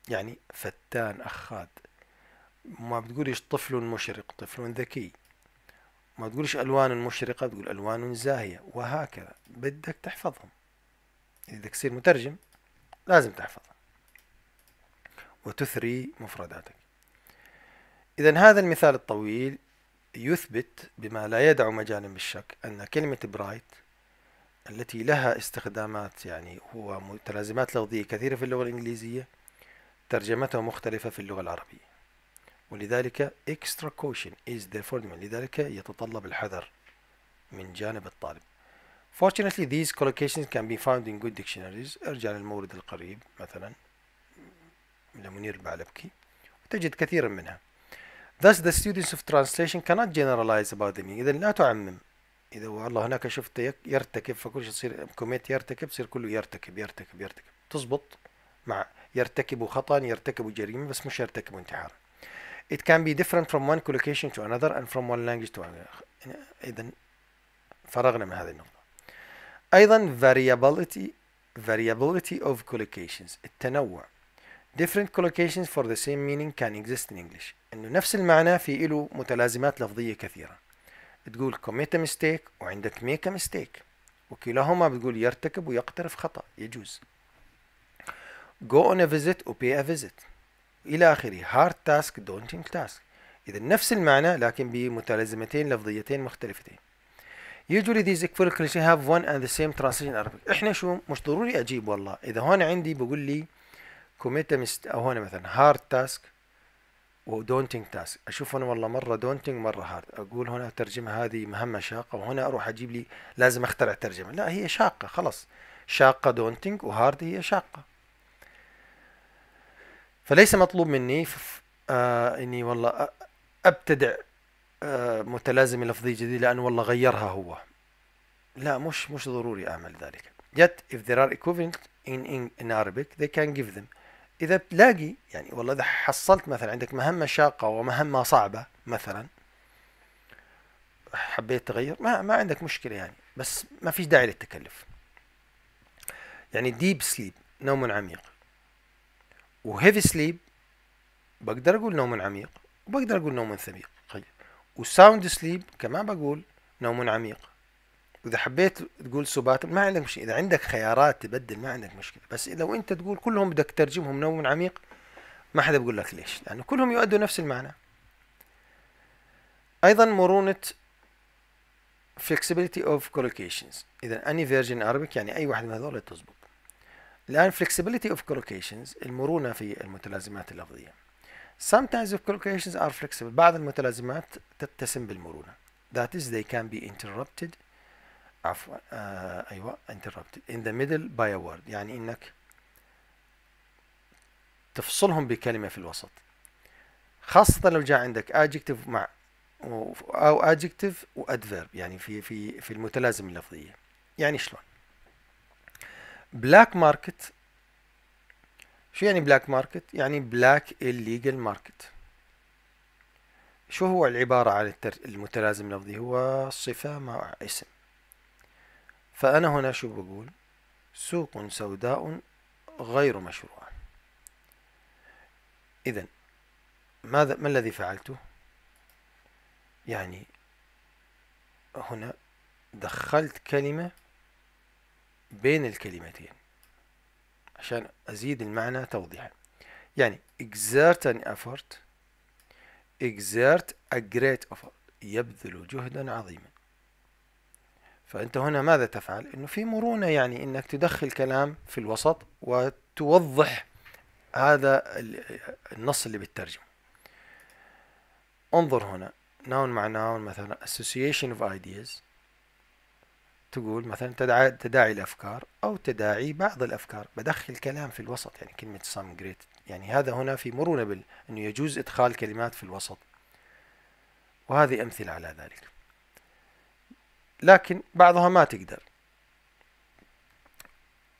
يعني فتان أخاذ. ما بتقوليش طفل مشرق طفل ذكي. ما تقولش ألوان مشرقة تقول ألوان زاهية. وهكذا. بدك تحفظهم. إذا بدك تصير مترجم لازم تحفظها وتثري مفرداتك. إذا هذا المثال الطويل يثبت بما لا يدع مجالا بالشك أن كلمة برايت التي لها استخدامات يعني هو متلازمات لفظية كثيرة في اللغة الإنجليزية ترجمتها مختلفة في اللغة العربية. ولذلك extra caution is therefore لذلك يتطلب الحذر من جانب الطالب. Fortunately these collocations can be found in good dictionaries. أرجع للمورد القريب مثلا لمنير البعلبكي وتجد كثيرا منها. Thus the students of translation cannot generalize about the meaning. إذا لا تعمم إذا والله هناك شفت يرتكب فكل شيء تصير كوميت يرتكب يصير كله يرتكب يرتكب يرتكب. تزبط مع يرتكب خطأ يرتكب جريمة بس مش يرتكب انتحار. It can be different from one collocation to another and from one language to another. إذا فرغنا من هذه النقطة. أيضا variability variability of collocations التنوع. Different collocations for the same meaning can exist in English. إنه نفس المعنى في له متلازمات لفظية كثيرة. تقول commit mistake وعندك make mistake وكلاهما بتقول يرتكب ويقترف خطأ يجوز. go on a visit و pay a visit إلى آخره hard task daunting task إذا نفس المعنى لكن بمتلازمتين لفظيتين مختلفتين. Usually these equivalent collocations have one and the same translation Arabic. إحنا شو؟ مش ضروري أجيب والله. إذا هون عندي بقول لي commit a mistake أو هون مثلا hard task و daunting task. أشوف هنا والله مرة daunting مرة hard. أقول هنا ترجمه هذه مهمة شاقة وهنا أروح أجيب لي لازم أخترع ترجمه لا هي شاقة خلاص. شاقة daunting وهارد هي شاقة. فليس مطلوب مني آه إني والله أبتدع آه متلازمه لفظيه جديده لأن والله غيرها هو. لا مش مش ضروري أعمل ذلك. Yet if there are equivalent in, in, in Arabic they can give them. إذا بتلاقي يعني والله إذا حصلت مثلا عندك مهمة شاقة ومهمة صعبة مثلا حبيت تغير ما ما عندك مشكلة يعني بس ما فيش داعي للتكلف. يعني deep sleep نوم عميق. و heavy sleep بقدر أقول نوم عميق وبقدر أقول نوم ثقيل. و sound sleep كمان بقول نوم عميق. واذا حبيت تقول سبات ما عندك مشكله إذا عندك خيارات تبدل ما عندك مشكلة. بس لو أنت تقول كلهم بدك تترجمهم نوم عميق ما حدا بيقول لك ليش لأنه كلهم يؤدوا نفس المعنى. أيضا مرونة flexibility of collocations. إذا any version Arabic يعني أي واحد من هذول تزبط. الآن flexibility of collocations المرونة في المتلازمات اللفظية. Sometimes of collocations are flexible. بعض المتلازمات تتسم بالمرونة. That is they can be interrupted عفوا. آه أيوه interrupted. In the middle by a word. يعني إنك تفصلهم بكلمة في الوسط. خاصة لو جاء عندك adjective مع أو adjective و adverb. يعني في في في المتلازم اللفظية. يعني شلون؟ black market. شو يعني black market يعني black illegal market. شو هو العبارة عن المتلازم اللفظي؟ هو صفة مع اسم. فأنا هنا شو بقول؟ سوق سوداء غير مشروع. إذا ماذا ما الذي فعلته؟ يعني هنا دخلت كلمة بين الكلمتين عشان أزيد المعنى توضيحا. يعني exert an effort exert a great effort يبذل جهدا عظيما. فأنت هنا ماذا تفعل؟ إنه في مرونة يعني إنك تدخل كلام في الوسط وتوضح هذا النص اللي بالترجمة انظر هنا noun مع noun مثلا association of ideas. تقول مثلا تدعي, تداعي الأفكار أو تداعي بعض الأفكار. بدخل كلام في الوسط يعني كلمة some great. يعني هذا هنا في مرونة بال أنه يجوز إدخال كلمات في الوسط. وهذه أمثلة على ذلك. لكن بعضها ما تقدر.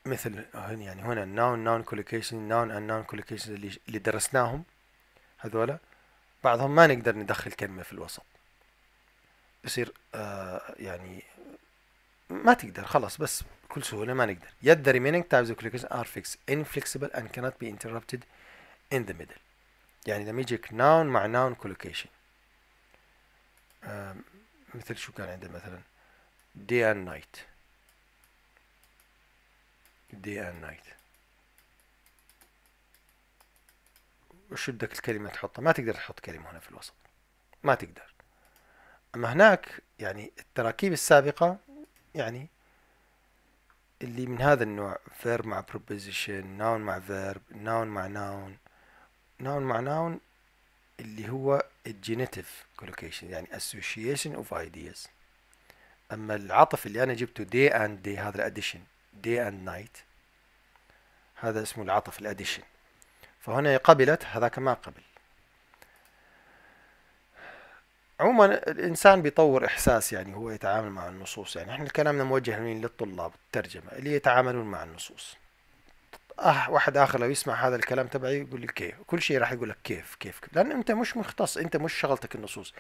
مثل يعني هنا ال noun noun collocation noun and noun collocation اللي درسناهم هذولا بعضهم ما نقدر ندخل كلمة في الوسط. يصير آه يعني ما تقدر خلاص بس بكل سهولة ما نقدر. yet the remaining types of collocation are fixed inflexible and cannot be interrupted in the middle. يعني لما يجيك noun مع noun collocation. آه مثل شو كان عندنا مثلا؟ Day and night. Day and night. وش بدك الكلمة تحطها؟ ما تقدر تحط كلمة هنا في الوسط. ما تقدر. أما هناك يعني التراكيب السابقة يعني اللي من هذا النوع verb مع preposition noun مع verb noun مع noun. Noun مع noun اللي هو ال genitive collocation يعني association of ideas. أما العطف اللي أنا جبته day and day هذا ال addition day and night هذا اسمه العطف ال addition. فهنا قبلت هذاك ما قبل. عموما الإنسان بيطور إحساس يعني هو يتعامل مع النصوص. يعني إحنا كلامنا موجه للطلاب الترجمة اللي يتعاملون مع النصوص. آه واحد آخر لو يسمع هذا الكلام تبعي يقول لي كيف؟ كل شيء راح يقول لك كيف كيف لأن أنت مش مختص أنت مش شغلتك النصوص.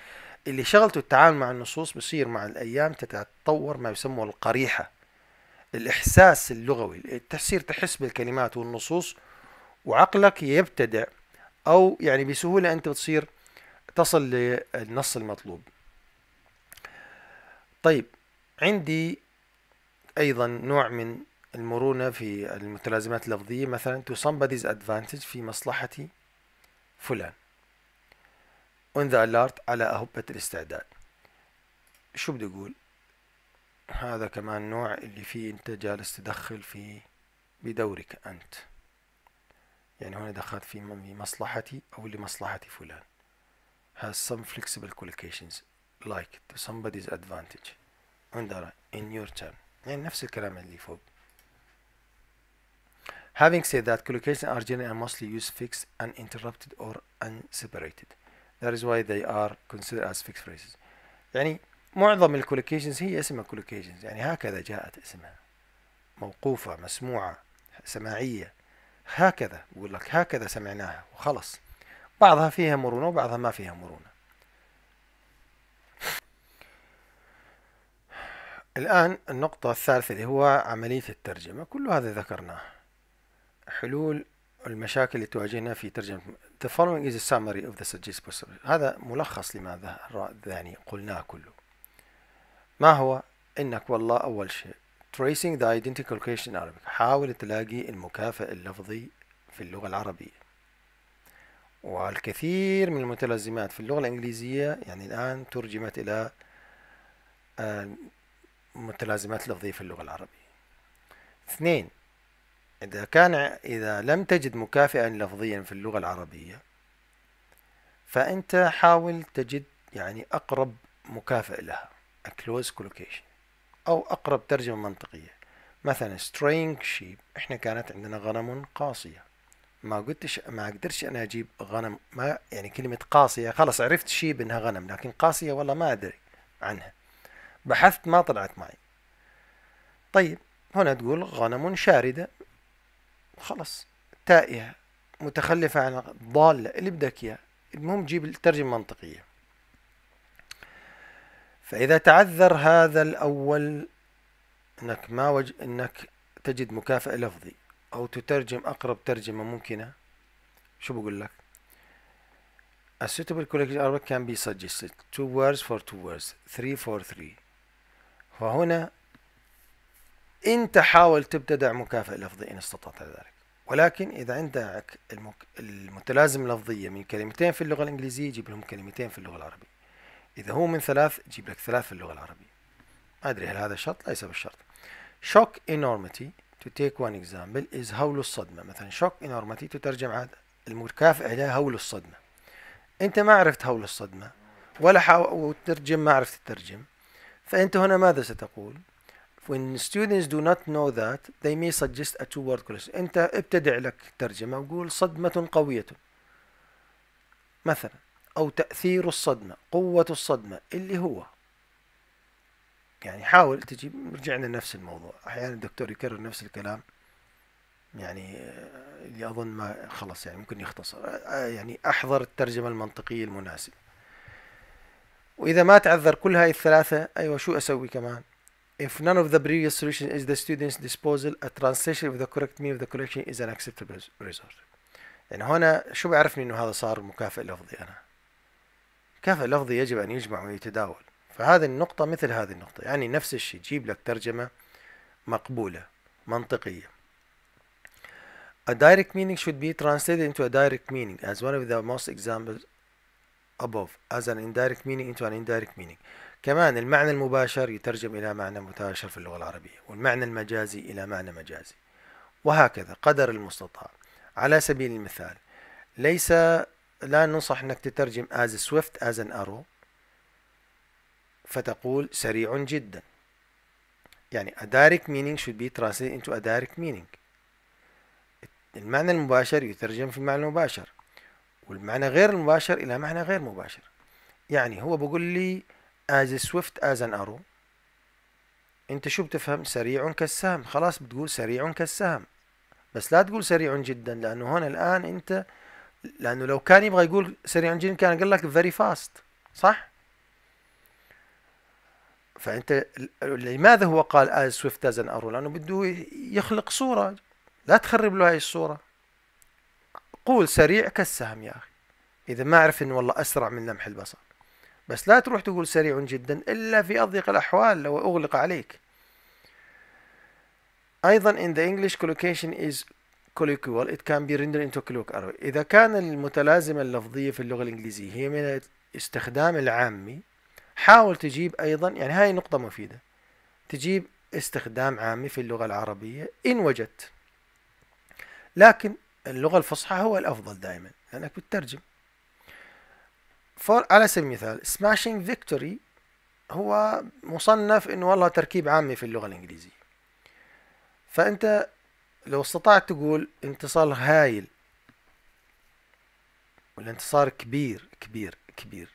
اللي شغلته التعامل مع النصوص بصير مع الأيام تتطور ما يسمى القريحة. الإحساس اللغوي تصير تحس بالكلمات والنصوص وعقلك يبتدع أو يعني بسهولة أنت بتصير تصل للنص المطلوب. طيب عندي أيضا نوع من المرونة في المتلازمات اللفظية. مثلا to somebody's advantage في مصلحة فلان. On the alert على أهبة الاستعداد. شو بدي أقول هذا كمان نوع اللي فيه أنت جالس تدخل في بدورك أنت. يعني هنا دخلت في مصلحتي أو لمصلحة فلان. Has some flexible collocations like to somebody's advantage on the in your term يعني نفس الكلام اللي فوق. Having said that, collocations are generally and mostly used fixed, uninterrupted or unseparated. That is why they are considered as fixed phrases. يعني معظم الكولوكيشنز هي اسمها كولوكيشنز يعني هكذا جاءت اسمها. موقوفة مسموعة سماعية. هكذا بقول لك هكذا سمعناها. وخلص بعضها فيها مرونة وبعضها ما فيها مرونة. الآن النقطة الثالثة اللي هو عملية الترجمة. كل هذا ذكرناه. حلول المشاكل اللي تواجهنا في ترجمة The following is a summary of the suggested possible. هذا ملخص لما يعني قلناه كله. ما هو؟ إنك والله أول شيء tracing the identical collocation in Arabic. حاول تلاقي المكافئ اللفظي في اللغة العربية. والكثير من المتلازمات في اللغة الإنجليزية يعني الآن ترجمت إلى آه، متلازمات لفظية في اللغة العربية. اثنين إذا كان إذا لم تجد مكافئا لفظيا في اللغة العربية فأنت حاول تجد يعني أقرب مكافئ لها a close collocation أو أقرب ترجمة منطقية. مثلا straying sheep إحنا كانت عندنا غنم قاصية. ما قلتش ما قدرش أنا أجيب غنم ما يعني كلمة قاصية خلاص عرفت شيب إنها غنم لكن قاسية والله ما أدري عنها. بحثت ما طلعت معي. طيب هنا تقول غنم شاردة. خلاص تائهة متخلفة عن ضالة اللي بدك إياه. المهم جيب الترجمة المنطقية. فإذا تعذر هذا الأول أنك ما وج... أنك تجد مكافأة لفظي أو تترجم أقرب ترجمة ممكنة. شو بقول لك؟ A suitable collocation Arabic can be suggested. Two words for two words. Three for three. فهنا أنت حاول تبتدع مكافأة لفظي إن استطعت ذلك. ولكن إذا عندك المك... المتلازم لفظية من كلمتين في اللغة الإنجليزية جيب لهم كلمتين في اللغة العربية. إذا هو من ثلاث جيب لك ثلاث في اللغة العربية. ما أدري هل هذا شرط؟ ليس بالشرط. Shock enormity to take one example is هول الصدمة. مثلا shock enormity تترجم عاد المكافئة لها هول الصدمة. أنت ما عرفت هول الصدمة ولا حاول وترجم ما عرفت تترجم. فأنت هنا ماذا ستقول؟ When students do not know that they may suggest a two word question. أنت ابتدع لك ترجمة وقول صدمة قوية. مثلا أو تأثير الصدمة قوة الصدمة اللي هو. يعني حاول تجيب رجعنا لنفس الموضوع. أحيانا الدكتور يكرر نفس الكلام. يعني آه، اللي أظن ما خلص يعني ممكن يختصر. آه، يعني أحضر الترجمة المنطقية المناسبة. وإذا ما تعذر كل هاي الثلاثة أيوة شو أسوي كمان؟ If none of the previous solution is the student's disposal, a translation of the correct meaning of the collection is an acceptable result. يعني هنا شو بعرفني انه هذا صار مكافئ لفظي أنا كافئ لفظي يجب ان يجمع ويتداول فهذه النقطة مثل هذه النقطة يعني نفس الشيء جيب لك ترجمة مقبولة منطقية A direct meaning should be translated into a direct meaning as one of the most examples above as an indirect meaning into an indirect meaning كمان المعنى المباشر يترجم إلى معنى مباشر في اللغة العربية والمعنى المجازي إلى معنى مجازي. وهكذا قدر المستطاع. على سبيل المثال ليس لا ننصح أنك تترجم as swift as an arrow فتقول سريع جدا. يعني a direct meaning should be translated into a direct meaning. المعنى المباشر يترجم في المعنى المباشر والمعنى غير المباشر إلى معنى غير مباشر. يعني هو بقول لي as swift as an arrow. انت شو بتفهم؟ سريع كالسهم. خلاص بتقول سريع كالسهم. بس لا تقول سريع جدا لأنه هنا الآن انت لأنه لو كان يبغى يقول سريع جدا كان قال لك very fast. صح؟ فأنت لماذا هو قال as swift as an arrow لأنه بده يخلق صورة. لا تخرب له هاي الصورة. قول سريع كالسهم يا أخي. إذا ما عرفت إنه والله أسرع من لمح البصر. بس لا تروح تقول سريع جدا إلا في أضيق الأحوال لو أغلق عليك. أيضا in the English collocation is colloquial. It can be rendered into colloquial إذا كان المتلازمة اللفظية في اللغة الإنجليزية هي من الاستخدام العامي حاول تجيب أيضا يعني هاي نقطة مفيدة. تجيب استخدام عامي في اللغة العربية إن وجدت. لكن اللغة الفصحى هو الأفضل دائما لأنك بتترجم. على سبيل المثال smashing victory هو مصنف إنه والله تركيب عامي في اللغة الإنجليزية. فأنت لو استطعت تقول انتصار هايل ولا انتصار كبير كبير كبير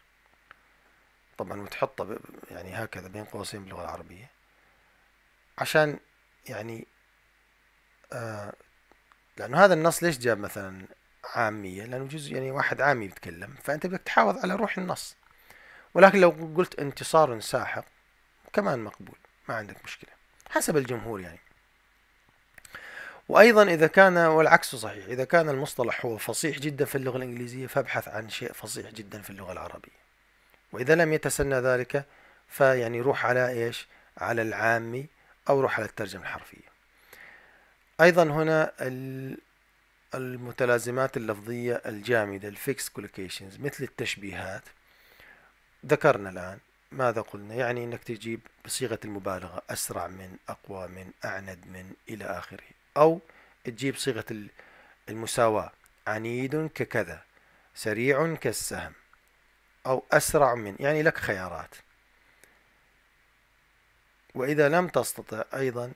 طبعا وتحطه يعني هكذا بين قوسين باللغة العربية عشان يعني آه لأنه هذا النص ليش جاب مثلا عامية لأنه جزء يعني واحد عامي يتكلم فأنت بدك تحافظ على روح النص. ولكن لو قلت انتصار ساحق كمان مقبول ما عندك مشكلة حسب الجمهور يعني. وأيضا إذا كان والعكس صحيح إذا كان المصطلح هو فصيح جدا في اللغة الإنجليزية فابحث عن شيء فصيح جدا في اللغة العربية. وإذا لم يتسنى ذلك فيعني روح على إيش؟ على العامي أو روح على الترجمة الحرفية. أيضا هنا المتلازمات اللفظية الجامدة ال fixed collocations مثل التشبيهات. ذكرنا الآن ماذا قلنا؟ يعني أنك تجيب بصيغة المبالغة أسرع من أقوى من أعند من إلى آخره. أو تجيب صيغة المساواة. عنيد ككذا سريع كالسهم أو أسرع من. يعني لك خيارات. وإذا لم تستطع أيضا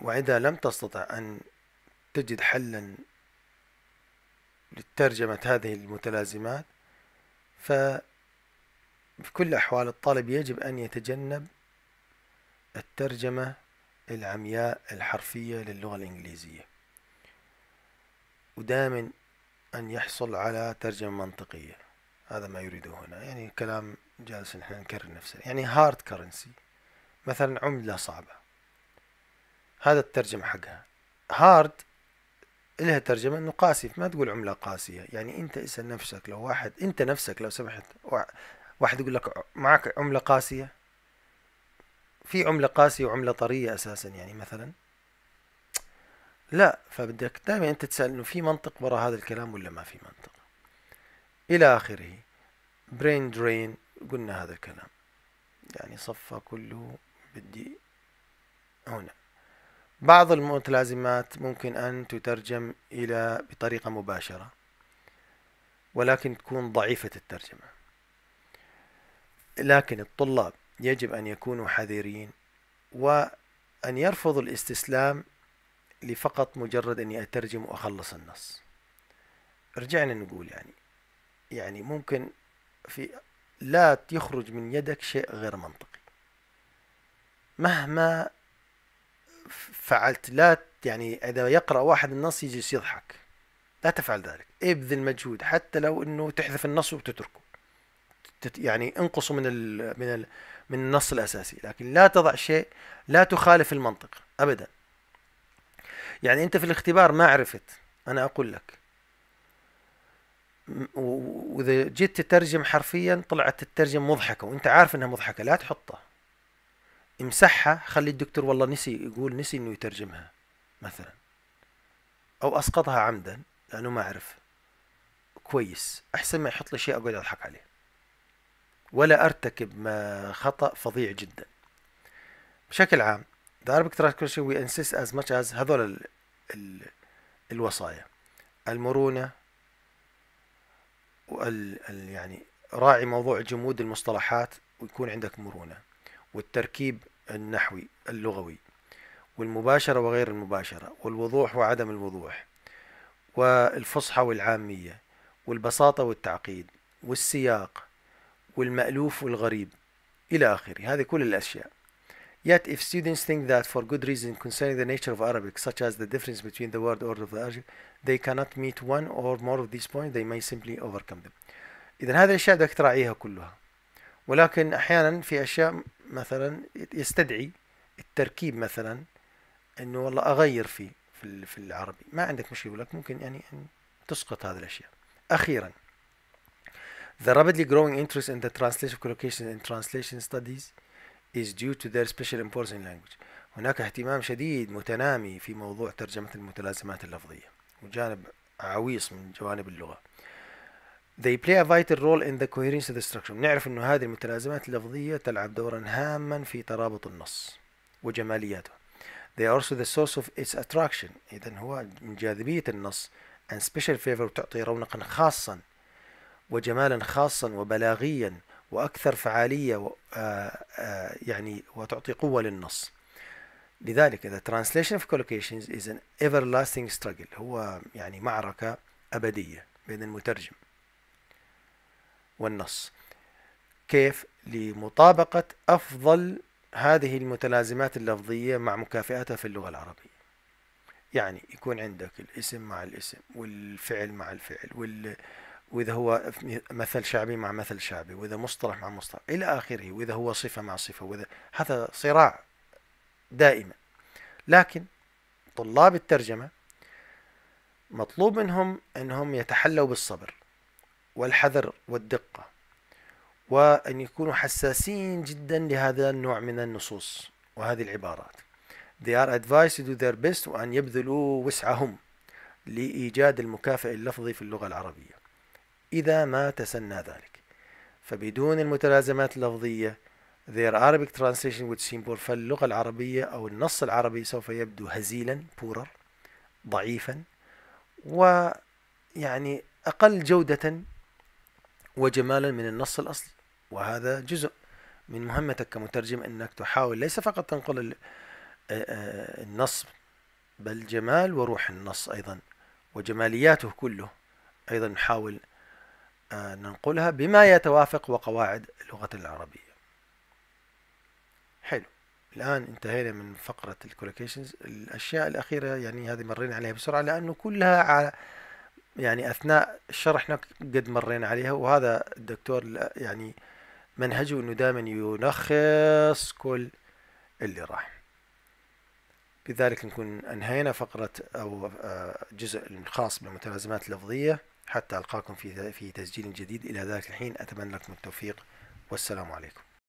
وإذا لم تستطع أن تجد حلا لترجمة هذه المتلازمات ففي كل أحوال الطالب يجب أن يتجنب الترجمة العمياء الحرفية للغة الإنجليزية. ودائما أن يحصل على ترجمة منطقية. هذا ما يريده هنا. يعني كلام جالس نحن نكرر نفسنا. يعني hard currency مثلا عملة صعبة. هذا الترجمة حقها. hard لها ترجمة إنه قاسي ما تقول عملة قاسية. يعني أنت اسأل نفسك لو واحد أنت نفسك لو سمحت واحد يقول لك معك عملة قاسية؟ في عملة قاسية وعملة طرية أساسا يعني مثلا؟ لا فبدك دائما أنت تسأل إنه في منطق وراء هذا الكلام ولا ما في منطق؟ إلى آخره. برين درين قلنا هذا الكلام. يعني صفى كله بدي هنا. بعض المتلازمات ممكن أن تترجم إلى بطريقة مباشرة ولكن تكون ضعيفة الترجمة. لكن الطلاب يجب أن يكونوا حذرين وأن يرفضوا الاستسلام لفقط مجرد أني أترجم وأخلص النص. رجعنا نقول يعني يعني ممكن في لا يخرج من يدك شيء غير منطقي. مهما فعلت لا يعني إذا يقرأ واحد النص يجلس يضحك. لا تفعل ذلك. ابذل مجهود حتى لو إنه تحذف النص وتتركه. يعني انقصه من ال من ال من النص الأساسي. لكن لا تضع شيء لا تخالف المنطق. ابدا. يعني أنت في الاختبار ما عرفت. أنا أقول لك. وإذا جيت تترجم حرفيا طلعت تترجم مضحكة وأنت عارف إنها مضحكة لا تحطها. امسحها خلي الدكتور والله نسي يقول نسي إنه يترجمها مثلا. أو أسقطها عمدا لأنه ما عرف كويس. أحسن ما يحط لي شيء أقعد أضحك عليه. ولا أرتكب ما خطأ فظيع جدا. بشكل عام the Arabic translation we insist as much as هذول ال ال الوصايا. المرونة وال يعني راعي موضوع جمود المصطلحات ويكون عندك مرونة. والتركيب النحوي اللغوي والمباشرة وغير المباشرة والوضوح وعدم الوضوح والفصحى والعامية والبساطة والتعقيد والسياق والمألوف والغريب إلى آخره هذه كل الأشياء Yet if students think that for good reason concerning the nature of Arabic such as the difference between the word order of the adjective they cannot meet one or more of these points they may simply overcome them إذا هذه الأشياء بدك تراعيها كلها ولكن أحيانا في أشياء مثلا يستدعي التركيب مثلا إنه والله أغير فيه في في العربي ما عندك مشكلة لك ممكن يعني أن تسقط هذه الأشياء أخيرا The rapidly growing interest in the translation collocation and translation studies is due to their special importance in language. هناك اهتمام شديد متنامي في موضوع ترجمة المتلازمات اللفظية وجانب عويص من جوانب اللغة. They play a vital role in the coherence of the structure. نعرف أن هذه المتلازمات اللفظية تلعب دورا هاما في ترابط النص وجمالياته. They are also the source of its attraction. إذا هو من جاذبية النص and special favor تعطي رونقا خاصا وجمالا خاصا وبلاغيا وأكثر فعالية يعني وتعطي قوة للنص لذلك the translation of collocations is an everlasting struggle هو يعني معركة أبدية بين المترجم والنص. كيف؟ لمطابقة أفضل هذه المتلازمات اللفظية مع مكافئاتها في اللغة العربية. يعني يكون عندك الاسم مع الاسم والفعل مع الفعل وال وإذا هو مثل شعبي مع مثل شعبي وإذا مصطلح مع مصطلح إلى آخره وإذا هو صفة مع صفة وإذا هذا صراع دائما. لكن طلاب الترجمة مطلوب منهم أنهم يتحلوا بالصبر. والحذر والدقة وأن يكونوا حساسين جدا لهذا النوع من النصوص وهذه العبارات. They are advised to do their best وأن يبذلوا وسعهم لإيجاد المكافئ اللفظي في اللغة العربية. إذا ما تسنى ذلك. فبدون المتلازمات اللفظية their Arabic translation would seem poor. فاللغة العربية أو النص العربي سوف يبدو هزيلا بورر ضعيفا ويعني أقل جودة وجمالا من النص الأصلي وهذا جزء من مهمتك كمترجم أنك تحاول ليس فقط تنقل النص بل جمال وروح النص أيضا وجمالياته كله أيضا نحاول ننقلها بما يتوافق وقواعد اللغة العربية. حلو. الآن انتهينا من فقرة الكولوكيشنز. الأشياء الأخيرة يعني هذه مرينا عليها بسرعة لأنه كلها يعني أثناء الشرح قد مرينا عليها وهذا الدكتور يعني منهجه أنه دائما يلخص كل اللي راح. بذلك نكون أنهينا فقرة أو جزء الخاص بالمتلازمات اللفظية. حتى ألقاكم في في تسجيل جديد. إلى ذلك الحين أتمنى لكم التوفيق. والسلام عليكم.